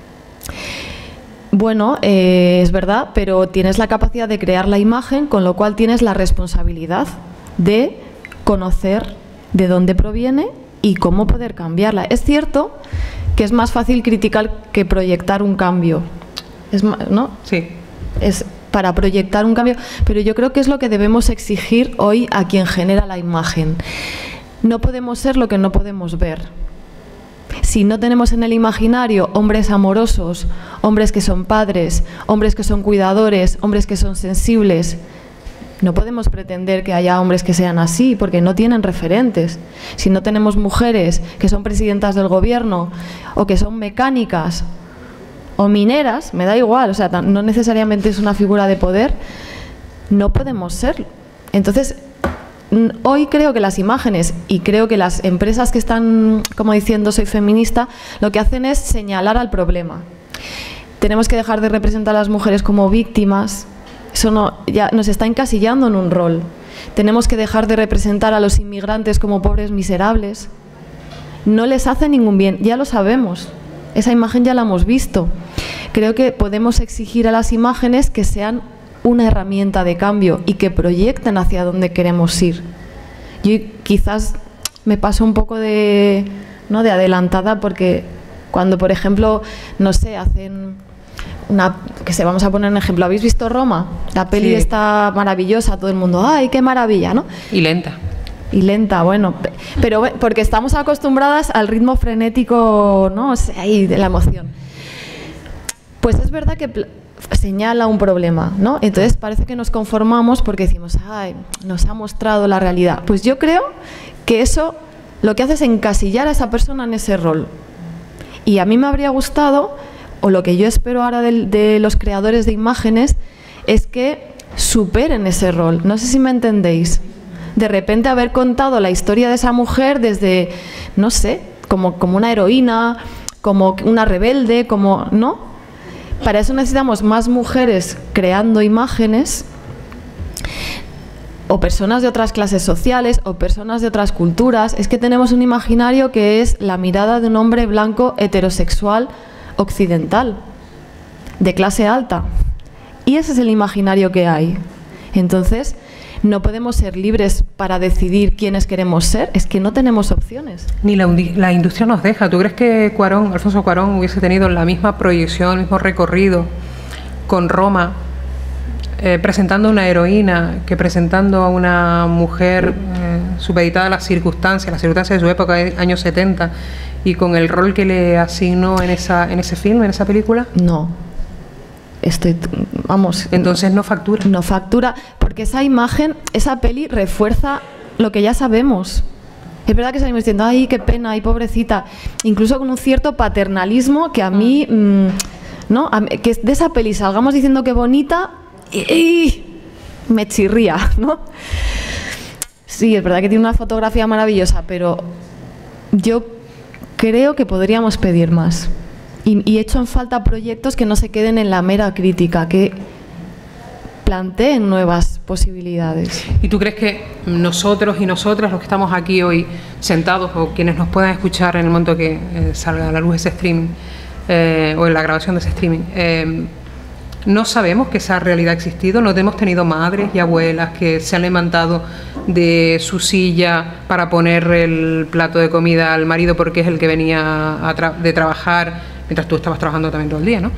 Bueno, eh, es verdad, pero tienes la capacidad de crear la imagen, con lo cual tienes la responsabilidad de conocer de dónde proviene y cómo poder cambiarla. Es cierto que es más fácil criticar que proyectar un cambio. Es, ¿no? Sí. Es para proyectar un cambio, pero yo creo que es lo que debemos exigir hoy a quien genera la imagen. No podemos ser lo que no podemos ver. Si no tenemos en el imaginario hombres amorosos, hombres que son padres, hombres que son cuidadores, hombres que son sensibles, no podemos pretender que haya hombres que sean así, porque no tienen referentes. Si no tenemos mujeres que son presidentas del gobierno o que son mecánicas o mineras, me da igual, o sea, no necesariamente es una figura de poder, no podemos serlo. Entonces, hoy creo que las imágenes y creo que las empresas que están como diciendo soy feminista, lo que hacen es señalar al problema. Tenemos que dejar de representar a las mujeres como víctimas, eso no, ya nos está encasillando en un rol. Tenemos que dejar de representar a los inmigrantes como pobres miserables. No les hace ningún bien, ya lo sabemos. Esa imagen ya la hemos visto. Creo que podemos exigir a las imágenes que sean una herramienta de cambio y que proyecten hacia donde queremos ir. Yo quizás me paso un poco de, ¿no? de adelantada porque cuando, por ejemplo, no sé, hacen una, que se vamos a poner un ejemplo, ¿habéis visto Roma? La peli está maravillosa, todo el mundo, ¡ay, qué maravilla! ¿no? Y lenta. Y lenta, bueno, pero porque estamos acostumbradas al ritmo frenético, ¿no? ahí de la emoción. Pues es verdad que señala un problema, ¿no? Entonces parece que nos conformamos porque decimos, ay, nos ha mostrado la realidad. Pues yo creo que eso lo que hace es encasillar a esa persona en ese rol. Y a mí me habría gustado, o lo que yo espero ahora de, los creadores de imágenes, es que superen ese rol. No sé si me entendéis. De repente haber contado la historia de esa mujer desde, no sé, como, como una heroína, como una rebelde, como, ¿no? Para eso necesitamos más mujeres creando imágenes o personas de otras clases sociales o personas de otras culturas. Es que tenemos un imaginario que es la mirada de un hombre blanco heterosexual occidental, de clase alta. Y ese es el imaginario que hay. Entonces, no podemos ser libres para decidir quiénes queremos ser, es que no tenemos opciones. Ni la, la industria nos deja. ¿Tú crees que Cuarón, Alfonso Cuarón hubiese tenido la misma proyección, el mismo recorrido con Roma, eh, presentando una heroína que presentando a una mujer eh, supeditada a las circunstancias, las circunstancias de su época, años 70, y con el rol que le asignó en, esa, en ese film, en esa película? No, estoy, vamos. Entonces no factura. No factura, porque esa imagen, esa peli refuerza lo que ya sabemos. Es verdad que salimos diciendo, ay, qué pena, ay, pobrecita. Incluso con un cierto paternalismo que a mí, mm, ¿no? que de esa peli salgamos diciendo que bonita y, me chirría, ¿no? Sí, es verdad que tiene una fotografía maravillosa, pero yo creo que podríamos pedir más. Y, y hecho en falta proyectos que no se queden en la mera crítica, que planteen nuevas posibilidades. ¿Y tú crees que nosotros y nosotras, los que estamos aquí hoy sentados o quienes nos puedan escuchar en el momento que eh, salga a la luz ese streaming eh, o en la grabación de ese streaming, eh, no sabemos que esa realidad ha existido, no hemos tenido madres y abuelas que se han levantado de su silla para poner el plato de comida al marido porque es el que venía de trabajar mientras tú estabas trabajando también todo el día, ¿no?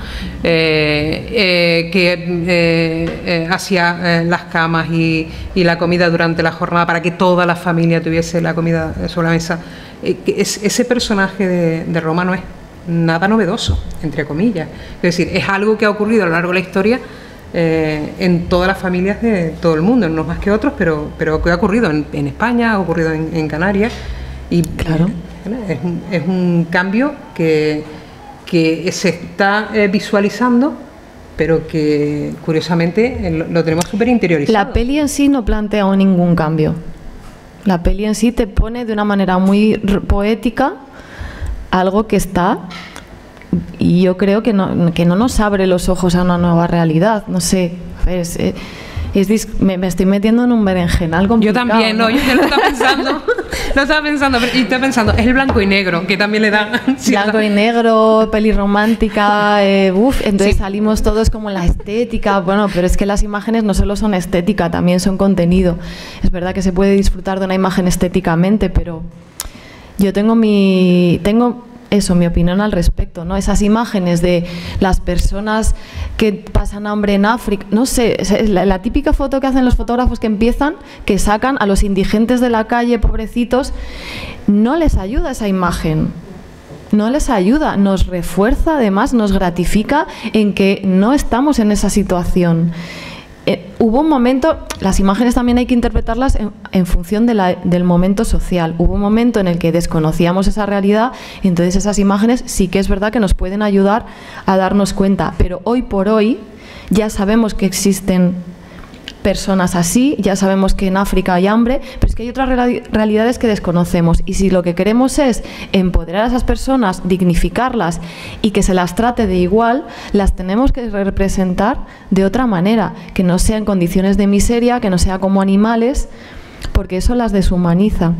Eh, eh, que eh, hacía las camas y, la comida durante la jornada para que toda la familia tuviese la comida sobre la mesa. ese personaje de, de Roma no es nada novedoso, entre comillas. Es decir, es algo que ha ocurrido a lo largo de la historia en todas las familias de todo el mundo, no más que otros, pero, pero que ha ocurrido en, España, ha ocurrido en, Canarias. Y claro. es un cambio que que se está eh, visualizando, pero que curiosamente eh, lo, tenemos súper interiorizado. La peli en sí no plantea ningún cambio. La peli en sí te pone de una manera muy poética algo que está y yo creo que no, que no nos abre los ojos a una nueva realidad. No sé, eh, me, estoy metiendo en un berenjenal Yo también, no, yo ya lo estaba pensando. lo estaba pensando, y estoy pensando, es el blanco y negro, que también le da. Blanco y negro, peli romántica, eh, uff, entonces salimos todos como en la estética. Bueno, pero es que las imágenes no solo son estética, también son contenido. Es verdad que se puede disfrutar de una imagen estéticamente, pero yo tengo mi. tengo eso, mi opinión al respecto, ¿no? Esas imágenes de las personas que pasan hambre en África, no sé, la, la, típica foto que hacen los fotógrafos que empiezan, que sacan a los indigentes de la calle, pobrecitos, no les ayuda esa imagen. No les ayuda, nos refuerza, además nos gratifica en que no estamos en esa situación. Eh, hubo un momento, las imágenes también hay que interpretarlas en, función del momento social. Hubo un momento en el que desconocíamos esa realidad y entonces esas imágenes sí que es verdad que nos pueden ayudar a darnos cuenta. Pero hoy por hoy ya sabemos que existen personas así, ya sabemos que en África hay hambre, pero es que hay otras realidades que desconocemos y si lo que queremos es empoderar a esas personas, dignificarlas y que se las trate de igual, las tenemos que representar de otra manera, que no sea en condiciones de miseria, que no sea como animales, porque eso las deshumaniza.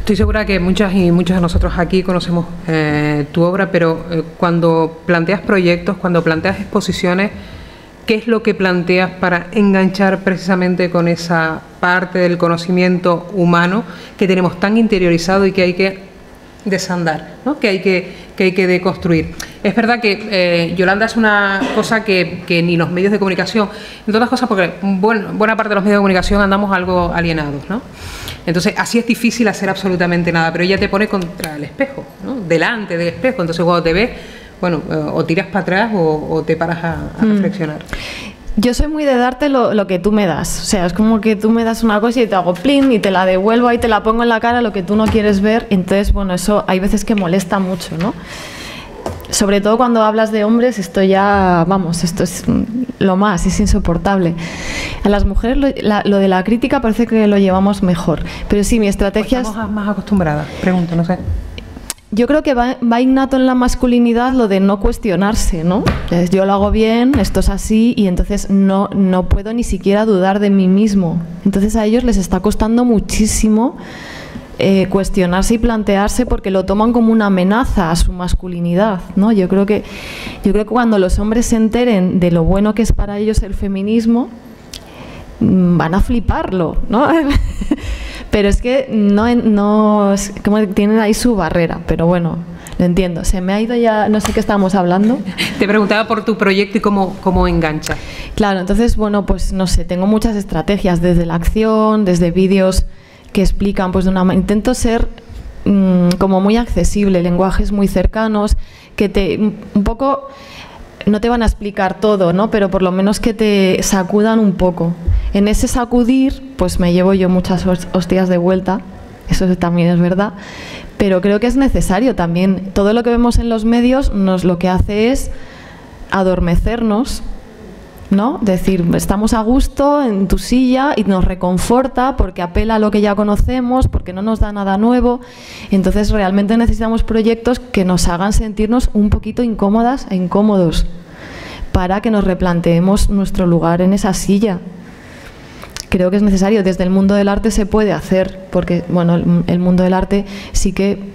Estoy segura que muchas y muchos de nosotros aquí conocemos eh, tu obra, pero eh, cuando planteas proyectos, cuando planteas exposiciones, ¿Qué es lo que planteas para enganchar precisamente con esa parte del conocimiento humano que tenemos tan interiorizado y que hay que desandar, ¿no? que, hay que, que hay que deconstruir. Es verdad que eh, Yolanda es una cosa que, que, ni los medios de comunicación, entre otras cosas porque buena parte de los medios de comunicación andamos algo alienados, ¿no? Entonces así es difícil hacer absolutamente nada, pero ella te pone contra el espejo, ¿no? delante del espejo, entonces cuando te ves, bueno, eh, o tiras para atrás o, te paras a, mm. reflexionar. Yo soy muy de darte lo, que tú me das. O sea, es como que tú me das una cosa y te hago plin y te la devuelvo y te la pongo en la cara lo que tú no quieres ver. Entonces, bueno, eso hay veces que molesta mucho, ¿no? Sobre todo cuando hablas de hombres, esto ya, vamos, esto es lo más, es insoportable. A las mujeres lo, de la crítica parece que lo llevamos mejor. Pero sí, mi estrategia estamos más acostumbradas, pregunto, no sé. Yo creo que va, innato en la masculinidad lo de no cuestionarse, ¿no? Yo lo hago bien, esto es así y entonces no, no puedo ni siquiera dudar de mí mismo. Entonces a ellos les está costando muchísimo eh, cuestionarse y plantearse porque lo toman como una amenaza a su masculinidad, ¿no? Yo creo que yo creo que cuando los hombres se enteren de lo bueno que es para ellos el feminismo mm, van a fliparlo, ¿no? Pero es que no, no como tienen ahí su barrera, pero bueno, lo entiendo. Se me ha ido ya, no sé qué estábamos hablando. Te preguntaba por tu proyecto y cómo, cómo engancha. Claro, entonces, bueno, pues no sé, tengo muchas estrategias, desde la acción, desde vídeos que explican, pues de una intento ser mm, como muy accesible, lenguajes muy cercanos, que te un poco no te van a explicar todo, ¿no? Pero por lo menos que te sacudan un poco. En ese sacudir, pues me llevo yo muchas hostias de vuelta, eso también es verdad, pero creo que es necesario también. Todo lo que vemos en los medios nos lo que hace es adormecernos, ¿no? Decir, estamos a gusto en tu silla y nos reconforta porque apela a lo que ya conocemos, porque no nos da nada nuevo. Entonces realmente necesitamos proyectos que nos hagan sentirnos un poquito incómodas e incómodos para que nos replanteemos nuestro lugar en esa silla. Creo que es necesario, desde el mundo del arte se puede hacer, porque bueno, el, mundo del arte sí que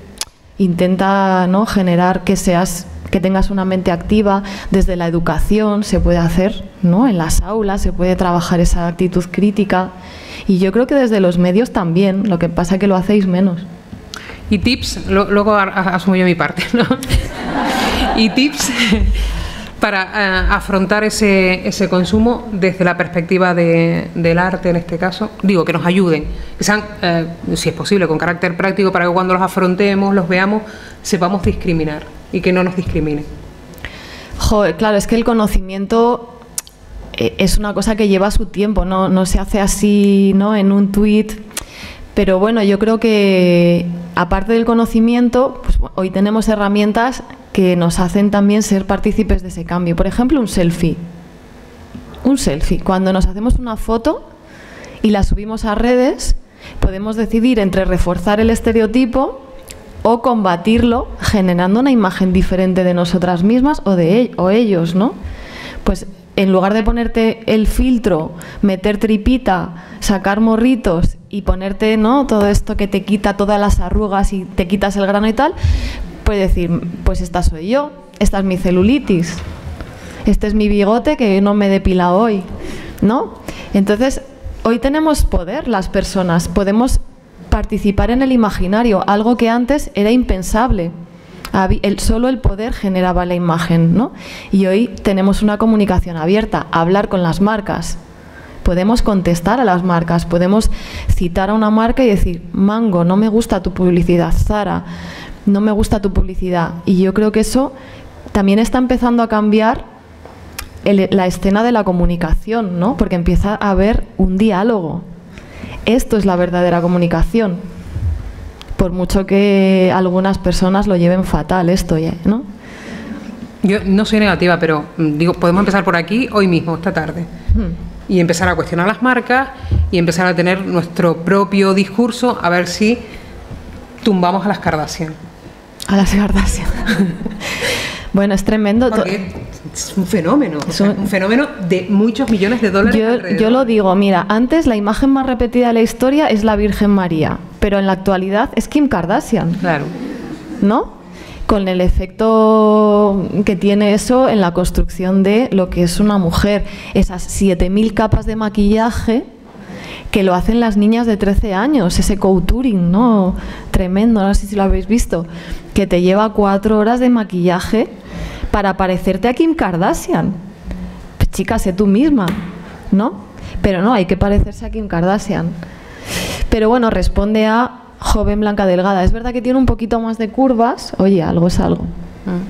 intenta ¿no? generar que seas que tengas una mente activa, desde la educación se puede hacer, ¿no? En las aulas se puede trabajar esa actitud crítica y yo creo que desde los medios también, lo que pasa es que lo hacéis menos. Y tips, luego asumo yo mi parte, ¿no? y tips para eh, afrontar ese, ese, consumo desde la perspectiva del arte, en este caso, digo, que nos ayuden, que sean, eh, si es posible, con carácter práctico, para que cuando los afrontemos, los veamos, sepamos discriminar y que no nos discrimine. Joder, claro, es que el conocimiento eh, es una cosa que lleva su tiempo, no, no se hace así ¿no? en un tuit. Pero bueno, yo creo que aparte del conocimiento, pues hoy tenemos herramientas que nos hacen también ser partícipes de ese cambio. Por ejemplo, un selfie. Un selfie. Cuando nos hacemos una foto y la subimos a redes, podemos decidir entre reforzar el estereotipo o combatirlo generando una imagen diferente de nosotras mismas o de o ellos, ¿no? Pues en lugar de ponerte el filtro, meter tripita, sacar morritos y ponerte, ¿no? Todo esto que te quita todas las arrugas y te quitas el grano y tal, puedes decir, pues esta soy yo, esta es mi celulitis, este es mi bigote que no me he hoy, ¿no? Entonces, hoy tenemos poder las personas, podemos participar en el imaginario, algo que antes era impensable. El, solo el poder generaba la imagen, ¿no? Y hoy tenemos una comunicación abierta, hablar con las marcas. Podemos contestar a las marcas, podemos citar a una marca y decir, Mango, no me gusta tu publicidad, Zara, no me gusta tu publicidad. Y yo creo que eso también está empezando a cambiar la escena de la comunicación, ¿no? Porque empieza a haber un diálogo. Esto es la verdadera comunicación. Por mucho que algunas personas lo lleven fatal esto, ¿no? Yo no soy negativa, pero mm, digo, podemos empezar por aquí hoy mismo, esta tarde. Hmm. Y empezar a cuestionar las marcas y empezar a tener nuestro propio discurso a ver si tumbamos a las Kardashian. A las Kardashian. bueno, es tremendo. es un fenómeno, es un, fenómeno de muchos millones de dólares. Yo, yo, lo digo, mira, antes la imagen más repetida de la historia es la Virgen María, pero en la actualidad es Kim Kardashian. Claro. ¿No? Con el efecto que tiene eso en la construcción de lo que es una mujer, esas 7.000 capas de maquillaje que lo hacen las niñas de 13 años, ese couturing, ¿no? Tremendo, no sé si lo habéis visto, que te lleva cuatro horas de maquillaje para parecerte a Kim Kardashian. Pues, chica, sé tú misma, ¿no? Pero no, hay que parecerse a Kim Kardashian. Pero bueno, responde a joven blanca delgada. Es verdad que tiene un poquito más de curvas, oye, algo es algo.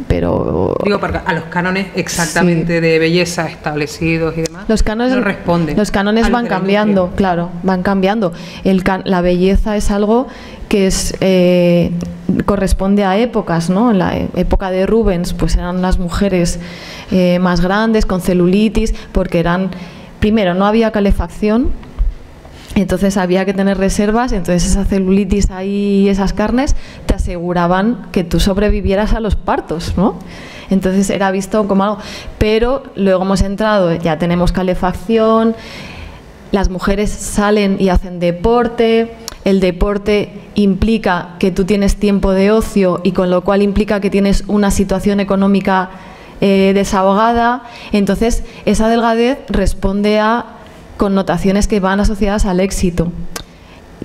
Pero digo porque a los cánones exactamente de belleza establecidos y demás los cánones no responden los cánones van cambiando claro van cambiando. El la belleza es algo que es eh, corresponde a épocas no en la época de Rubens pues eran las mujeres eh, más grandes con celulitis porque eran primero no había calefacción entonces había que tener reservas, entonces esa celulitis ahí, esas carnes, te aseguraban que tú sobrevivieras a los partos, ¿no? Entonces era visto como algo. Pero luego hemos entrado, ya tenemos calefacción, las mujeres salen y hacen deporte, el deporte implica que tú tienes tiempo de ocio y con lo cual implica que tienes una situación económica eh, desahogada. Entonces esa delgadez responde a connotaciones que van asociadas al éxito.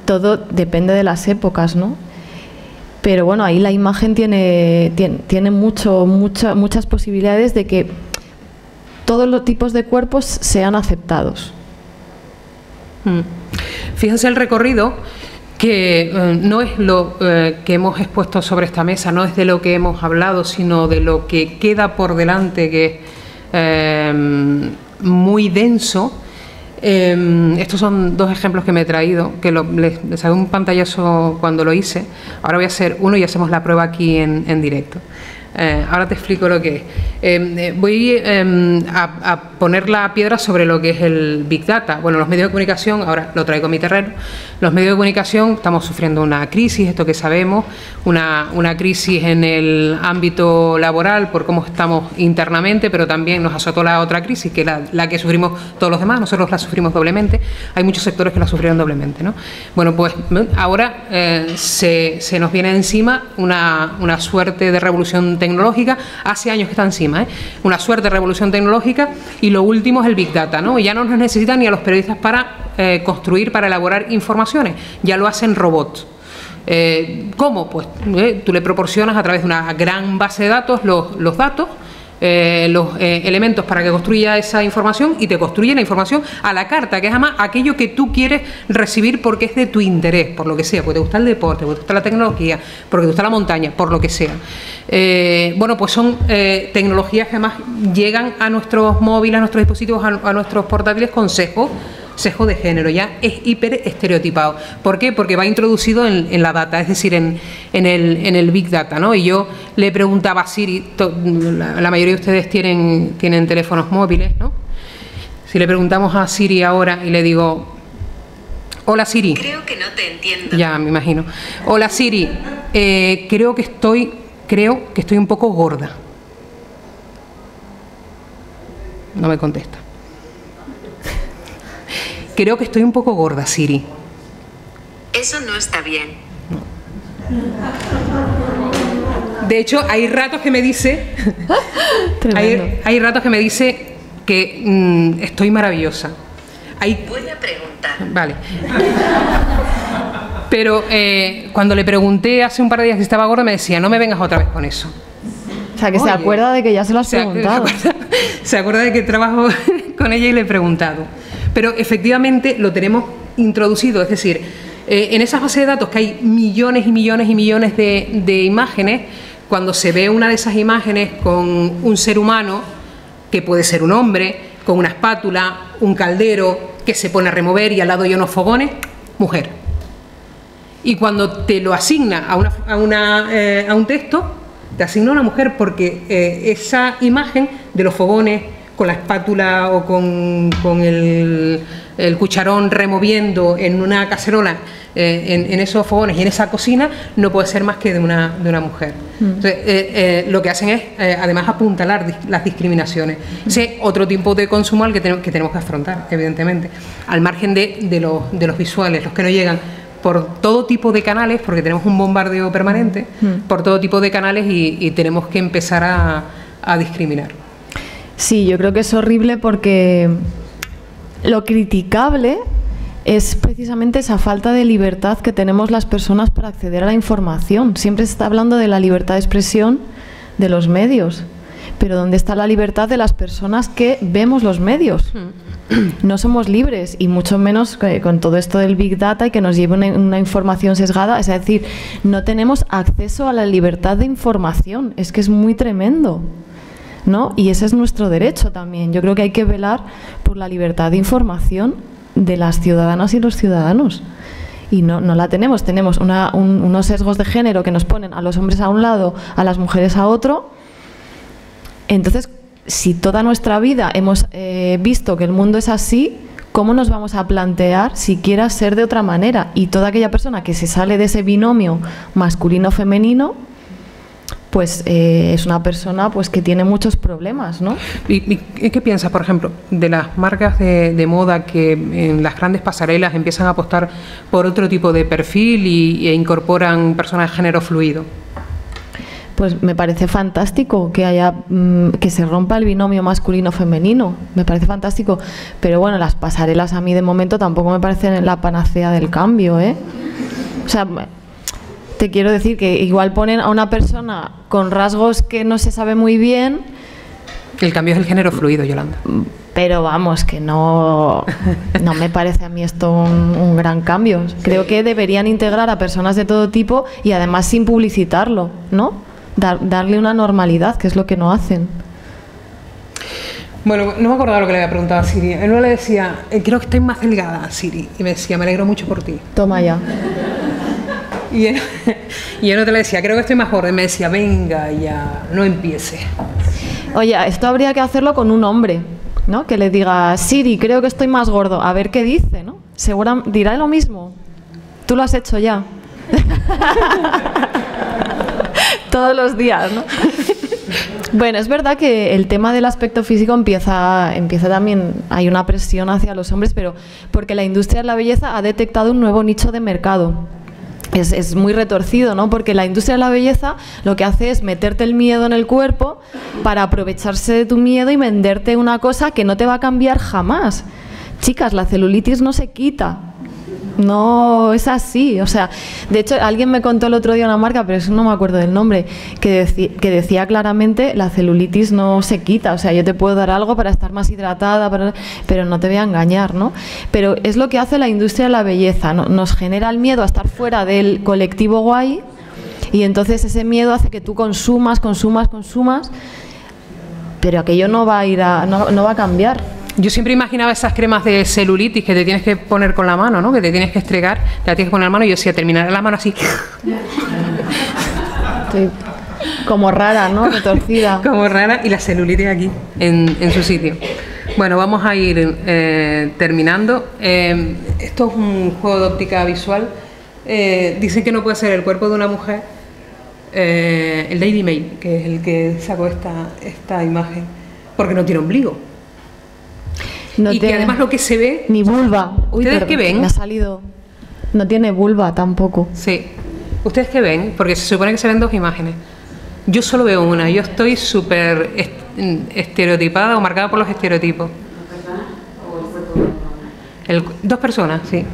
Todo depende de las épocas, ¿no? Pero bueno, ahí la imagen tiene, tiene, mucho, muchas posibilidades de que todos los tipos de cuerpos sean aceptados. Hmm. Fíjense el recorrido que eh, no es lo eh, que hemos expuesto sobre esta mesa, no es de lo que hemos hablado, sino de lo que queda por delante, que es eh, muy denso Em, estos son dos ejemplos que me he traído, que les, hago un pantallazo cuando lo hice. Ahora voy a hacer uno y hacemos la prueba aquí en directo. Eh, ahora te explico lo que es. Em, eh, voy em, a, poner la piedra sobre lo que es el Big Data. Bueno, los medios de comunicación, ahora lo traigo a mi terreno, los medios de comunicación estamos sufriendo una crisis, esto que sabemos, una, una crisis en el ámbito laboral por cómo estamos internamente, pero también nos azotó la otra crisis, que es la, que sufrimos todos los demás, nosotros la sufrimos doblemente, hay muchos sectores que la sufrieron doblemente. ¿no? Bueno, pues ahora eh, se, se, nos viene encima una, una suerte de revolución tecnológica, hace años que está encima, ¿eh? una suerte de revolución tecnológica y lo último es el Big Data, ¿no? ya no nos necesitan ni a los periodistas para eh, construir, para elaborar informaciones, ya lo hacen robots. Eh, ¿Cómo? Pues tú le proporcionas a través de una gran base de datos los, los datos eh, los eh, elementos para que construya esa información y te construye la información a la carta, que es además aquello que tú quieres recibir porque es de tu interés, por lo que sea, porque te gusta el deporte, porque te gusta la tecnología, porque te gusta la montaña, por lo que sea. Eh, bueno, pues son tecnologías que además llegan a nuestros móviles, a nuestros dispositivos, a, a nuestros portátiles consejos sesgo de género, ya es hiper estereotipado. ¿Por qué? Porque va introducido en, la data, es decir, en, el, en, el, Big Data. ¿no? Y yo le preguntaba a Siri, la, mayoría de ustedes tienen, tienen teléfonos móviles, ¿no? Si le preguntamos a Siri ahora y le digo, Hola Siri. Creo que no te entiendo. Ya, me imagino. Hola Siri, eh, creo que estoy, creo que estoy un poco gorda. No me contesta. Creo que estoy un poco gorda, Siri. Eso no está bien. De hecho, hay ratos que me dice. hay, ratos que me dice que mm, estoy maravillosa. Hay, Voy a preguntar. Vale. Pero eh, cuando le pregunté hace un par de días si estaba gorda, me decía, no me vengas otra vez con eso. O sea, que se acuerda de que ya se lo has preguntado. se acuerda de que trabajo con ella y le he preguntado pero efectivamente lo tenemos introducido, es decir, eh, en esas bases de datos que hay millones y millones y millones de, imágenes, cuando se ve una de esas imágenes con un ser humano, que puede ser un hombre, con una espátula, un caldero, que se pone a remover y al lado hay unos fogones, mujer. Y cuando te lo asigna a, una, eh, un texto, te asigna una mujer porque eh, esa imagen de los fogones, con la espátula o con, el, cucharón removiendo en una cacerola eh, en, esos fogones y en esa cocina no puede ser más que de una, de una mujer. Mm. Entonces, eh, eh, lo que hacen es además apuntalar las discriminaciones. Mm. Ese otro tipo de consumo al que, tenemos que, tenemos que afrontar, evidentemente, al margen de, de, los, de los visuales, los que no llegan por todo tipo de canales, porque tenemos un bombardeo permanente, mm. por todo tipo de canales y, tenemos que empezar a discriminar. Sí, yo creo que es horrible porque lo criticable es precisamente esa falta de libertad que tenemos las personas para acceder a la información. Siempre se está hablando de la libertad de expresión de los medios, pero ¿dónde está la libertad de las personas que vemos los medios? No somos libres y mucho menos que con todo esto del Big Data y que nos lleve una, una información sesgada. Es decir, no tenemos acceso a la libertad de información. Es que es muy tremendo. ¿No? Y ese es nuestro derecho también. Yo creo que hay que velar por la libertad de información de las ciudadanas y los ciudadanos. Y no, no la tenemos. Tenemos una- un- unos sesgos de género que nos ponen a los hombres a un lado, a las mujeres a otro. Entonces, si toda nuestra vida hemos eh, visto que el mundo es así, ¿cómo nos vamos a plantear siquiera ser de otra manera? Y toda aquella persona que se sale de ese binomio masculino-femenino, pues eh, es una persona pues que tiene muchos problemas, ¿no? ¿Y, y qué piensas, por ejemplo, de las marcas de, de moda que en las grandes pasarelas empiezan a apostar por otro tipo de perfil y, e incorporan personas de género fluido? Pues me parece fantástico que haya mm, que se rompa el binomio masculino-femenino. Me parece fantástico. Pero bueno, las pasarelas a mí de momento tampoco me parecen la panacea del cambio, ¿eh? O sea, te quiero decir que igual ponen a una persona con rasgos que no se sabe muy bien, El cambio es el género fluido, Yolanda. pero vamos, que no, no me parece a mí esto un, un gran cambio. Creo que deberían integrar a personas de todo tipo y además sin publicitarlo, ¿no? Dar- darle una normalidad, que es lo que no hacen. Bueno, no me acordaba lo que le había preguntado a Siri. Él no le decía, "Eh, creo que estoy más delgada, Siri. Y me decía, me alegro mucho por ti. Toma ya. Y él, no te le decía, creo que estoy más gorda. Y me decía, venga ya, no empiece. Oye, esto habría que hacerlo con un hombre, ¿no? Que le diga, Siri, creo que estoy más gordo. A ver qué dice, ¿no? Segura, dirá lo mismo. Tú lo has hecho ya. Todos los días, ¿no? Bueno, es verdad que el tema del aspecto físico empieza, empieza también, hay una presión hacia los hombres, pero porque la industria de la belleza ha detectado un nuevo nicho de mercado. Es, muy retorcido, ¿no? Porque la industria de la belleza lo que hace es meterte el miedo en el cuerpo para aprovecharse de tu miedo y venderte una cosa que no te va a cambiar jamás. Chicas, la celulitis no se quita. No es así, o sea, de hecho alguien me contó el otro día una marca, pero eso no me acuerdo del nombre, que, que decía claramente la celulitis no se quita, o sea, yo te puedo dar algo para estar más hidratada, para- pero no te voy a engañar, ¿no? Pero es lo que hace la industria de la belleza, ¿no? nos genera el miedo a estar fuera del colectivo guay y entonces ese miedo hace que tú consumas, consumas, consumas, pero aquello no va a ir a, no, no va a cambiar. Yo siempre imaginaba esas cremas de celulitis que te tienes que poner con la mano, ¿no? Que te tienes que estregar, te la tienes que poner la mano y yo decía, terminar la mano así, Estoy como rara, ¿no? Retorcida. como rara, y la celulitis aquí, en, en su sitio. Bueno, vamos a ir eh, terminando. Eh, esto es un juego de óptica visual. Eh, dicen que no puede ser el cuerpo de una mujer. El Daily Mail, que es el que sacó esta, esta imagen, porque no tiene ombligo. No y que tiene además lo que se ve Ni vulva. Uy, ¿Ustedes qué ven? Me ha salido. No tiene vulva tampoco. Sí. ¿Ustedes qué ven? Porque se supone que se ven dos imágenes. Yo solo veo una. Yo estoy súper est- estereotipada o marcada por los estereotipos. El- dos personas, sí.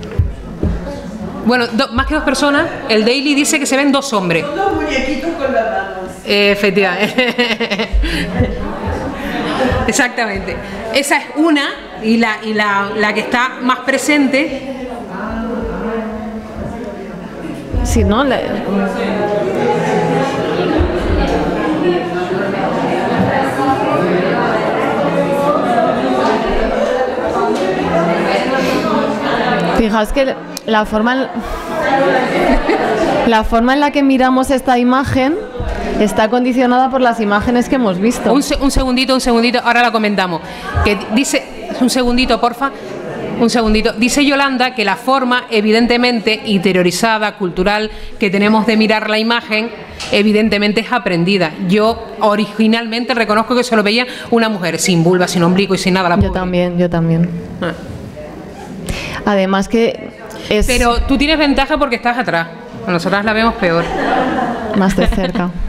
Bueno, do- más que dos personas, el Daily dice que se ven dos hombres. Dos muñequitos con las manos. Efectivamente. Exactamente. Esa es una y la, y la, la que está más presente Si no, le- Fijaos que la forma la forma en la que miramos esta imagen está condicionada por las imágenes que hemos visto. Un, se- un segundito, un segundito, ahora la comentamos. Que dice, un segundito, porfa. Un segundito. Dice Yolanda que la forma, evidentemente, interiorizada, cultural, que tenemos de mirar la imagen, evidentemente es aprendida. Yo originalmente reconozco que solo veía una mujer sin vulva, sin ombligo y sin nada. La Yo pobre. también, yo también. Ah. Además que es Pero tú tienes ventaja porque estás atrás. Nosotras la vemos peor. más de cerca.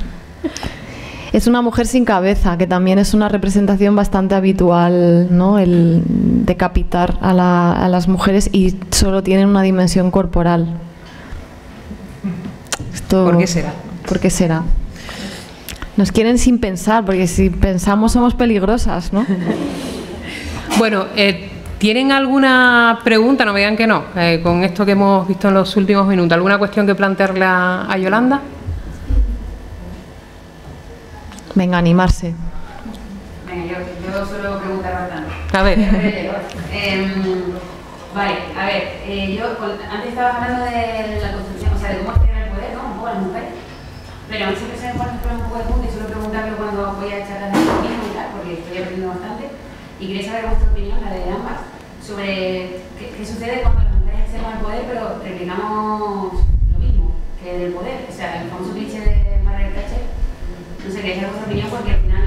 Es una mujer sin cabeza, que también es una representación bastante habitual, ¿no? El decapitar a, la- a las mujeres y solo tienen una dimensión corporal. Esto- ¿Por qué será? ¿Por qué será? Nos quieren sin pensar, porque si pensamos somos peligrosas, ¿no? Bueno, eh, ¿tienen alguna pregunta? No me digan que no, eh, con esto que hemos visto en los últimos minutos. ¿Alguna cuestión que plantearle a, a Yolanda? Venga, animarse. Venga, yo, yo suelo preguntar bastante. A ver. Em, vale, a ver, eh, yo antes estabas hablando de la construcción, o sea, de cómo acceder al poder, ¿no? Un poco a las mujeres. Pero siempre se me pone un poco de punto y suelo preguntarlo cuando voy a charlas de feminismo y tal, porque estoy aprendiendo bastante. Y quería saber vuestra opinión, la de ambas, sobre qué, qué sucede cuando las mujeres accedemos al poder, pero replicamos lo mismo que del poder. O sea, el famoso cliché de. No sé, quería saber vuestra opinión porque al final,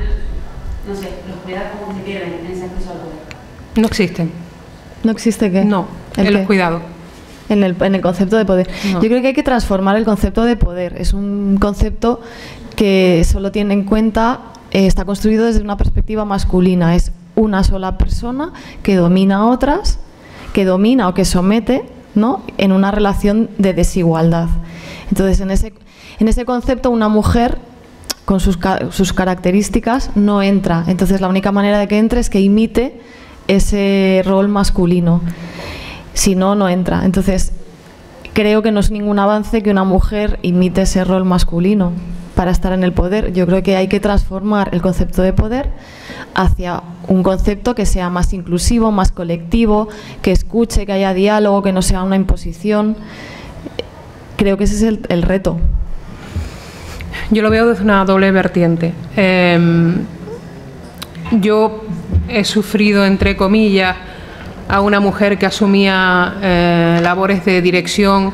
no sé, los cuidados como que se pierden en ese acceso al poder. No existen. ¿No existe qué? No, ¿El en los qué? cuidados. En el, en el concepto de poder. No. Yo creo que hay que transformar el concepto de poder. Es un concepto que solo tiene en cuenta, eh, está construido desde una perspectiva masculina. Es una sola persona que domina a otras, que domina o que somete, ¿no? En una relación de desigualdad. Entonces, en ese, en ese concepto, una mujer con sus, sus características no entra. Entonces, la única manera de que entre es que imite ese rol masculino. Si no, no entra. Entonces, creo que no es ningún avance que una mujer imite ese rol masculino para estar en el poder. Yo creo que hay que transformar el concepto de poder hacia un concepto que sea más inclusivo, más colectivo, que escuche, que haya diálogo, que no sea una imposición. Creo que ese es el, el reto. Yo lo veo desde una doble vertiente. Eh, yo he sufrido, entre comillas, a una mujer que asumía eh, labores de dirección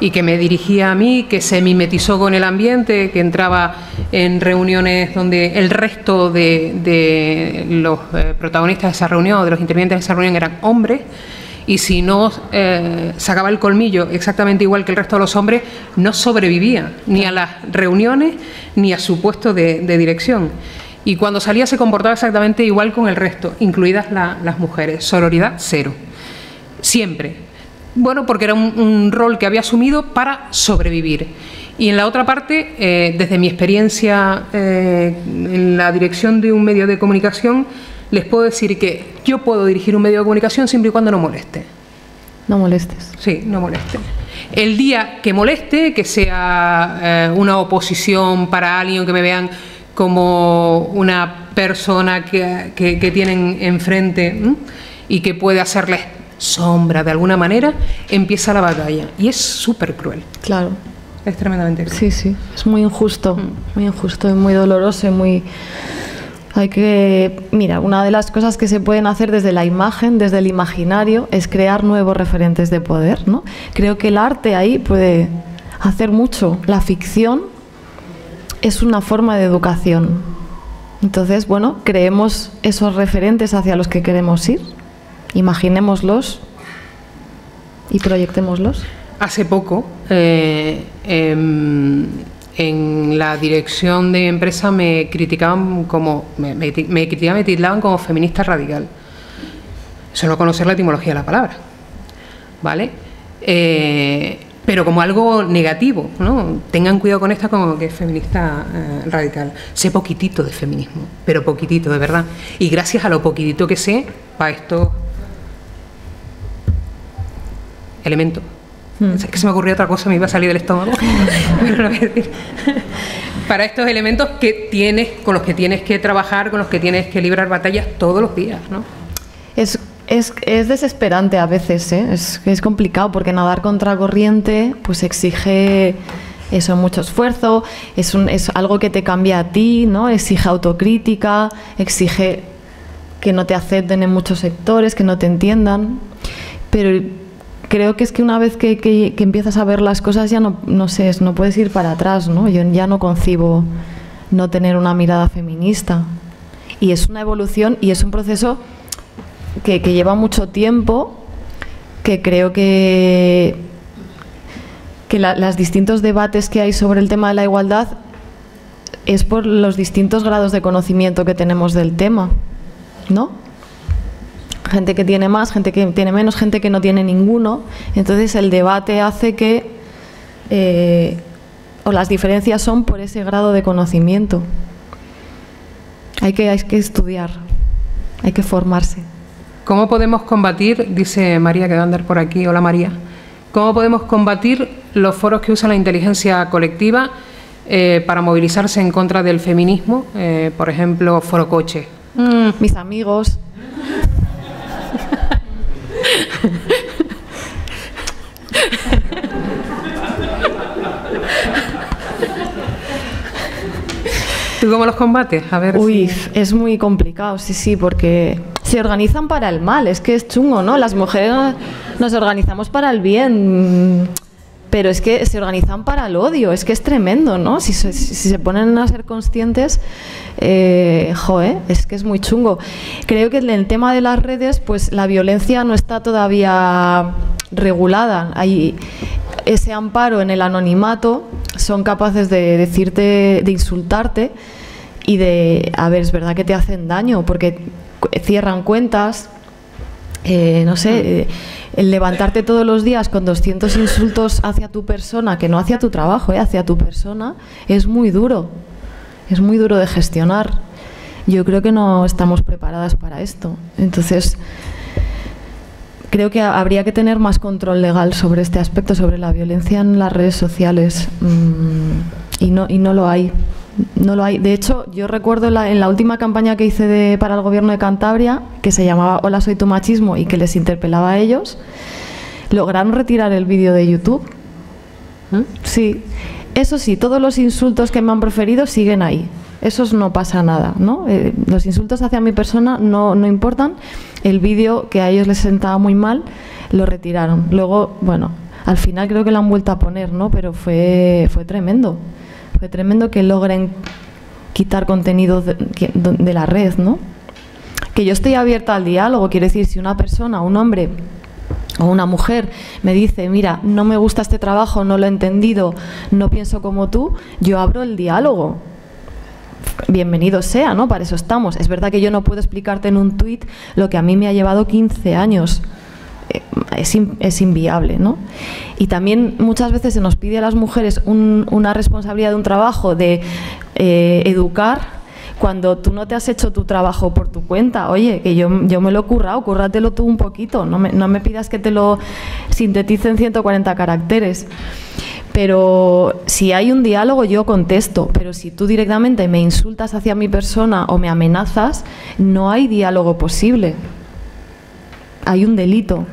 y que me dirigía a mí, que se mimetizó con el ambiente, que entraba en reuniones donde el resto de, de los eh, protagonistas de esa reunión, de los intervinientes de esa reunión eran hombres, y si no eh, sacaba el colmillo exactamente igual que el resto de los hombres, no sobrevivía ni a las reuniones ni a su puesto de, dirección. Y cuando salía se comportaba exactamente igual con el resto, incluidas la- las mujeres. Sororidad cero. Siempre. Bueno, porque era un, un rol que había asumido para sobrevivir. Y en la otra parte, eh, desde mi experiencia eh, en la dirección de un medio de comunicación, les puedo decir que yo puedo dirigir un medio de comunicación siempre y cuando no moleste. No molestes. Sí, no moleste. El día que moleste, que sea eh, una oposición para alguien que me vean como una persona que, que- que tienen enfrente ¿m? y que puede hacerles sombra de alguna manera, empieza la batalla. Y es súper cruel, Claro. es tremendamente cruel. Sí, sí. Es muy injusto. Muy injusto y muy doloroso y muy. Hay que. Mira, una de las cosas que se pueden hacer desde la imagen, desde el imaginario, es crear nuevos referentes de poder, ¿no? Creo que el arte ahí puede hacer mucho. La ficción es una forma de educación. Entonces, bueno, creemos esos referentes hacia los que queremos ir, imaginémoslos y proyectémoslos. Hace poco, eh, em, en la dirección de empresa me criticaban como me, me, me criticaban, me tildaban como feminista radical. Solo conocer la etimología de la palabra, ¿vale? Eh, pero como algo negativo, ¿no? Tengan cuidado con esta como que es feminista eh, radical. Sé poquitito de feminismo, pero poquitito, de verdad. Y gracias a lo poquitito que sé, para estos elementos. Es que se me ocurrió otra cosa, me iba a salir del estómago. Pero lo voy a decir. Para estos elementos que tienes, con los que tienes que trabajar, con los que tienes que librar batallas todos los días, ¿no? Es, es, es desesperante a veces, ¿eh? es, es complicado porque nadar contra corriente pues exige eso, mucho esfuerzo, es, un, es algo que te cambia a ti, ¿no? exige autocrítica, exige que no te acepten en muchos sectores, que no te entiendan, pero creo que es que una vez que, que- empiezas a ver las cosas ya no, no sé, no puedes ir para atrás, ¿no? yo ya no concibo no tener una mirada feminista. Y es una evolución y es un proceso que, que lleva mucho tiempo, que creo que, que la- los distintos debates que hay sobre el tema de la igualdad es por los distintos grados de conocimiento que tenemos del tema, ¿no? Gente que tiene más, gente que tiene menos, gente que no tiene ninguno. Entonces el debate hace que, eh, o las diferencias son por ese grado de conocimiento. Hay que, hay que estudiar, hay que formarse. ¿Cómo podemos combatir, dice María que va a andar por aquí, hola María, cómo podemos combatir los foros que usan la inteligencia colectiva eh, para movilizarse en contra del feminismo? Eh, por ejemplo, Foro Coche. Mm, mis amigos. ¿Tú cómo los combates? A ver. Uy, si- es muy complicado, sí, sí, porque se organizan para el mal, es que es chungo, ¿no? Las mujeres nos organizamos para el bien, pero es que se organizan para el odio, es que es tremendo, ¿no? Si se, si se ponen a ser conscientes, eh, joe, es que es muy chungo. Creo que en el tema de las redes, pues la violencia no está todavía regulada. Hay ese amparo en el anonimato, son capaces de decirte, de insultarte y de, a ver, es verdad que te hacen daño porque cierran cuentas, eh, no sé, eh, el levantarte todos los días con 200 insultos hacia tu persona, que no hacia tu trabajo, eh, hacia tu persona, es muy duro, es muy duro de gestionar. Yo creo que no estamos preparadas para esto. Entonces, creo que ha- habría que tener más control legal sobre este aspecto, sobre la violencia en las redes sociales. mm, y, no, y no lo hay. No lo hay. De hecho, yo recuerdo la- en la última campaña que hice de- para el gobierno de Cantabria, que se llamaba Hola, soy tu machismo y que les interpelaba a ellos, lograron retirar el vídeo de YouTube. ¿Mm? Sí. Eso sí, todos los insultos que me han proferido siguen ahí. Esos no pasa nada, ¿no? Eh, los insultos hacia mi persona no, no importan. El vídeo que a ellos les sentaba muy mal, lo retiraron. Luego, bueno, al final creo que lo han vuelto a poner, ¿no? Pero fue, fue tremendo. Fue tremendo que logren quitar contenido de, la red, ¿no? Que yo estoy abierta al diálogo, quiero decir, si una persona, un hombre o una mujer me dice, mira, no me gusta este trabajo, no lo he entendido, no pienso como tú, yo abro el diálogo. Bienvenido sea, ¿no? Para eso estamos. Es verdad que yo no puedo explicarte en un tuit lo que a mí me ha llevado 15 años. Eh, Es, es inviable, ¿no? Y también muchas veces se nos pide a las mujeres un- una responsabilidad de un trabajo de eh, educar cuando tú no te has hecho tu trabajo por tu cuenta, oye, que yo, yo me lo he currado, cúrratelo tú un poquito, no me, no me pidas que te lo sintetice en 140 caracteres. Pero si hay un diálogo, yo contesto. Pero si tú directamente me insultas hacia mi persona o me amenazas, no hay diálogo posible. Hay un delito.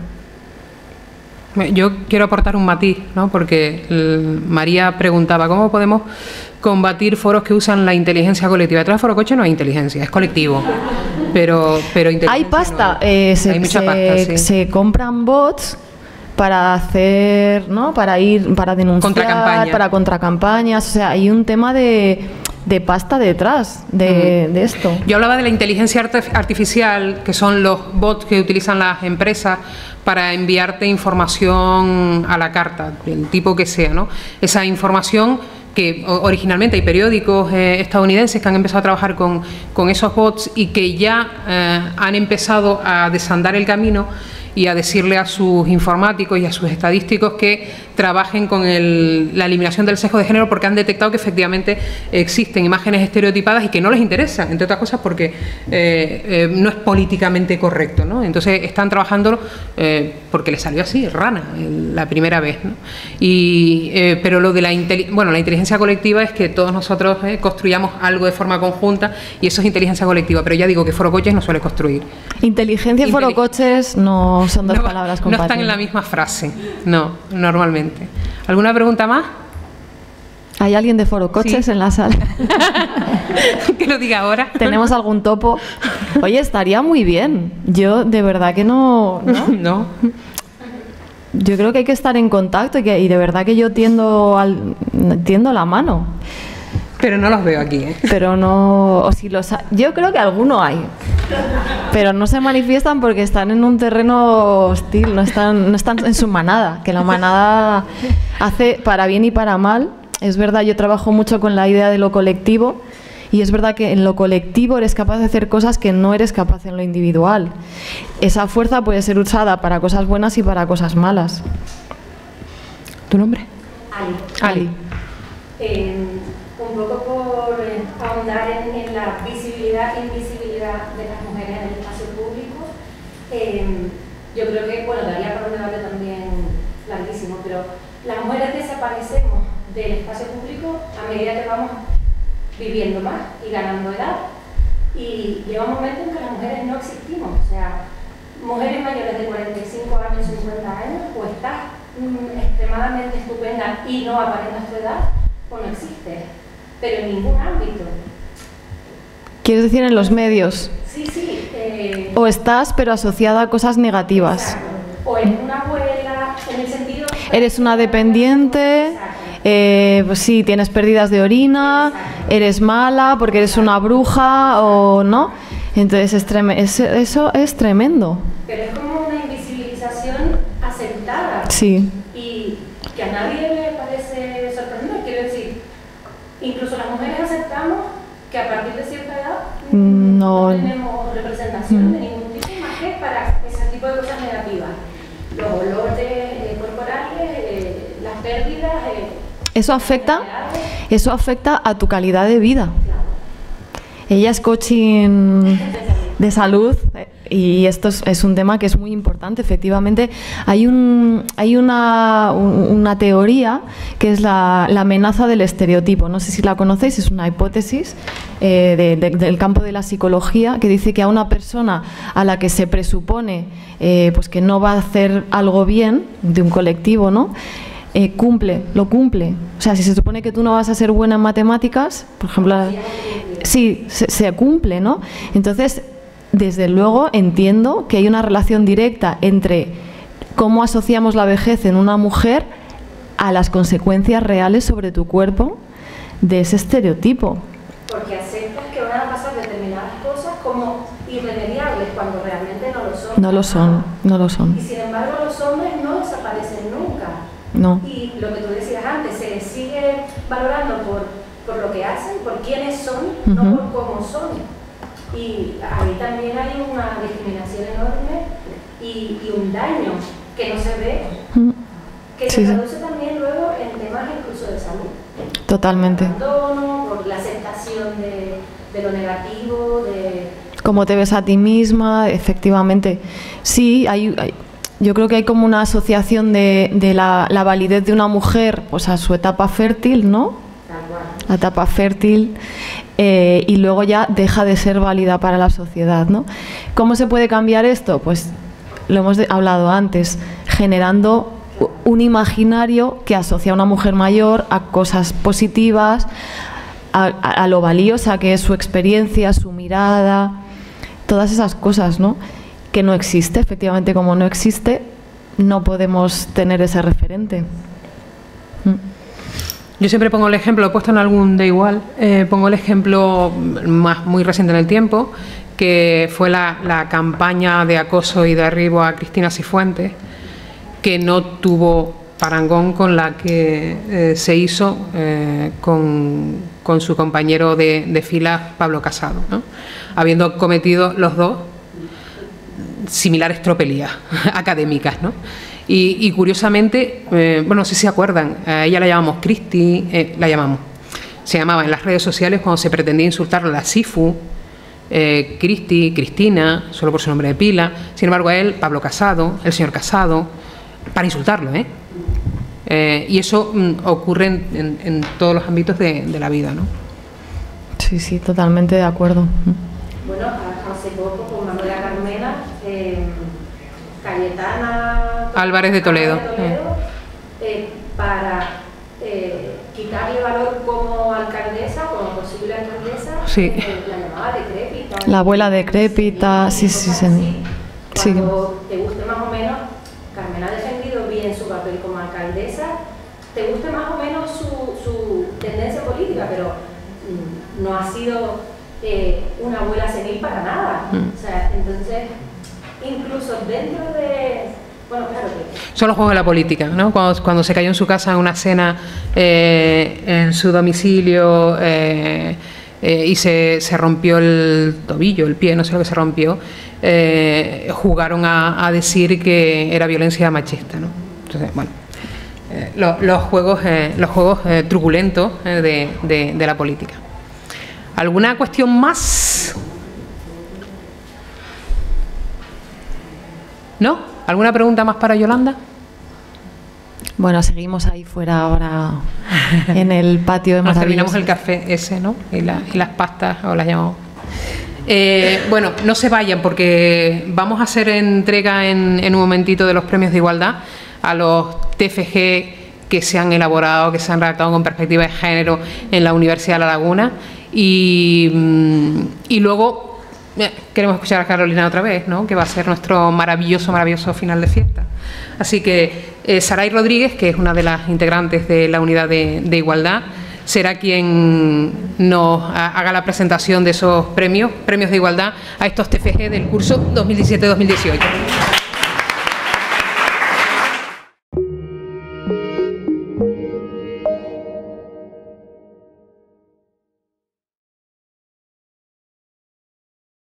Yo quiero aportar un matiz, ¿no? porque el- María preguntaba cómo podemos combatir foros que usan la inteligencia colectiva. Detrás de Foro Coche no hay inteligencia, es colectivo. Pero, pero Hay pasta, no hay. eh, se, hay mucha se- pasta, sí. se compran bots para hacer, ¿no? Para ir, para denunciar, Contracampaña. para contracampañas. O sea, hay un tema de, de pasta detrás de, de esto. Yo hablaba de la inteligencia artificial, que son los bots que utilizan las empresas para enviarte información a la carta, del tipo que sea, ¿no? Esa información que originalmente hay periódicos eh, estadounidenses que han empezado a trabajar con, con esos bots y que ya eh, han empezado a desandar el camino y a decirle a sus informáticos y a sus estadísticos que trabajen con el- la eliminación del sesgo de género porque han detectado que efectivamente existen imágenes estereotipadas y que no les interesa, entre otras cosas porque eh, eh, no es políticamente correcto. ¿no? Entonces están trabajando eh, porque les salió así, rana, la primera vez. ¿no? Y, pero lo de la, bueno, la inteligencia colectiva es que todos nosotros eh, construyamos algo de forma conjunta y eso es inteligencia colectiva, pero ya digo que Foro Coches no suele construir. Inteligencia y Inteli- forocoches no son dos No, palabras no están en la misma frase, no, normalmente. ¿Alguna pregunta más? ¿Hay alguien de forocoches Sí. en la sala? que lo diga ahora. ¿Tenemos algún topo? Oye, estaría muy bien. Yo de verdad que no, ¿no? No. Yo creo que hay que estar en contacto y, que, y de verdad que yo tiendo, al, tiendo la mano. Pero no los veo aquí, ¿eh? Pero no. O si los ha- yo creo que alguno hay. Pero no se manifiestan porque están en un terreno hostil, no están, no están en su manada. Que la manada hace para bien y para mal. es verdad, yo trabajo mucho con la idea de lo colectivo y es verdad que en lo colectivo eres capaz de hacer cosas que no eres capaz en lo individual. Esa fuerza puede ser usada para cosas buenas y para cosas malas. ¿Tu nombre? Ali. Ali. Eh, un poco por ahondar en, la visibilidad e invisibilidad de las mujeres en el espacio público, eh, yo creo que, bueno, daría para un debate también larguísimo, pero las mujeres desaparecemos del espacio público a medida que vamos viviendo más y ganando edad. Y llega un momento en que las mujeres no existimos, o sea, mujeres mayores de 45 años, 50 años, o estás mm, extremadamente estupenda y no aparentas tu edad, o no existes, pero en ningún ámbito. ¿Quieres decir en los medios? Sí, sí. eh, O estás, pero asociada a cosas negativas. O eres una abuela, en el sentido... Eres una dependiente, Exacto. eh, pues sí, tienes pérdidas de orina, eres mala porque eres una bruja o no. Entonces es es- eso es tremendo. Pero es como una invisibilización aceptada. Sí, y que a nadie le parece sorprendente. Quiero decir, incluso las mujeres aceptamos que a partir de cierta edad mm, No. tenemos representación de ningún tipo más que para ese tipo de cosas negativas. Los olores eh, corporales, eh, las pérdidas. eh, eso afecta, eso afecta a tu calidad de vida. Ella es coaching de salud eh, y esto es, es un tema que es muy importante. Efectivamente, hay, un, hay una, un- una teoría que es la, la amenaza del estereotipo. No sé si la conocéis, es una hipótesis eh, de- de- del campo de la psicología que dice que a una persona a la que se presupone eh, pues que no va a hacer algo bien de un colectivo, ¿no? eh, cumple, lo cumple. O sea, si se supone que tú no vas a ser buena en matemáticas, por ejemplo, sí, se, se cumple, ¿no? Entonces, desde luego entiendo que hay una relación directa entre cómo asociamos la vejez en una mujer a las consecuencias reales sobre tu cuerpo de ese estereotipo. Porque aceptas que van a pasar determinadas cosas como irremediables cuando realmente no lo son. No lo son, no lo Y son. sin embargo los hombres no desaparecen nunca. No. Y lo que tú decías antes, se les sigue valorando por, por lo que hacen, por quiénes son, Ujú. no por cómo son. Y ahí también hay una discriminación enorme y, y un daño que no se ve, Mm, que Sí, se traduce también luego en temas incluso de salud. Totalmente. Abandono, por la aceptación de, de lo negativo, de... Cómo te ves a ti misma, efectivamente. Sí, hay, hay- yo creo que hay como una asociación de, de la, la validez de una mujer pues a su etapa fértil, ¿no? Tal cual. La etapa fértil eh, y luego ya deja de ser válida para la sociedad, ¿no? ¿Cómo se puede cambiar esto? Pues lo hemos hablado antes, generando un imaginario que asocia a una mujer mayor a cosas positivas, a, a- a lo valiosa que es su experiencia, su mirada, todas esas cosas, ¿no? Que no existe, efectivamente, como no existe, no podemos tener ese referente. Mm. Yo siempre pongo el ejemplo, lo he puesto en algún de igual, eh, pongo el ejemplo más muy reciente en el tiempo, que fue la, campaña de acoso y derribo a Cristina Cifuentes, que no tuvo parangón con la que eh, se hizo eh, con, con su compañero de, de fila, Pablo Casado, ¿no? habiendo cometido los dos similares tropelías académicas, ¿no? Y, y curiosamente, eh, bueno, no sé si se acuerdan, a ella la llamamos Cristi, eh, la llamamos, se llamaba en las redes sociales cuando se pretendía insultarla la Sifu, eh, Cristi, Cristina, solo por su nombre de pila, sin embargo a él, Pablo Casado, el señor Casado, para insultarlo, ¿eh? Eh, y eso mm, ocurre en, en- en todos los ámbitos de, de la vida, ¿no? Sí, sí, totalmente de acuerdo. Bueno, hace poco con Manuela Carmena, eh, Cayetana Álvarez de Toledo. eh, para eh, quitarle valor como alcaldesa, como posible alcaldesa, Sí. eh, la llamaba decrépita. La abuela decrépita, sí, sí, cosas sí. Cuando te guste más o menos, Carmen ha defendido bien su papel como alcaldesa, te guste más o menos su, su tendencia política, pero mm, no ha sido eh, una abuela senil para nada. Mm. O sea, entonces, incluso dentro de, Son los juegos de la política, ¿no? Cuando, se cayó en su casa en una cena eh, en su domicilio eh, eh, y se, se rompió el tobillo, el pie, no sé lo que se rompió, jugaron a, decir que era violencia machista, ¿no? Entonces, bueno, lo- los juegos, los juegos truculentos de- de la política. ¿Alguna cuestión más? ¿No? ¿Alguna pregunta más para Yolanda? Bueno, seguimos ahí fuera ahora en el patio de Nos terminamos el café ese, ¿no? Y, la- y las pastas, o las llamamos. Eh, bueno, no se vayan porque vamos a hacer entrega en, en un momentito de los premios de igualdad a los TFG que se han elaborado, que se han redactado con perspectiva de género en la Universidad de La Laguna. Y, mm, y luego queremos escuchar a Carolina otra vez, ¿no? que va a ser nuestro maravilloso, maravilloso final de fiesta. Así que eh, Saray Rodríguez, que es una de las integrantes de la unidad de, de igualdad, será quien nos ha- haga la presentación de esos premios, premios de igualdad, a estos TFG del curso 2017-2018.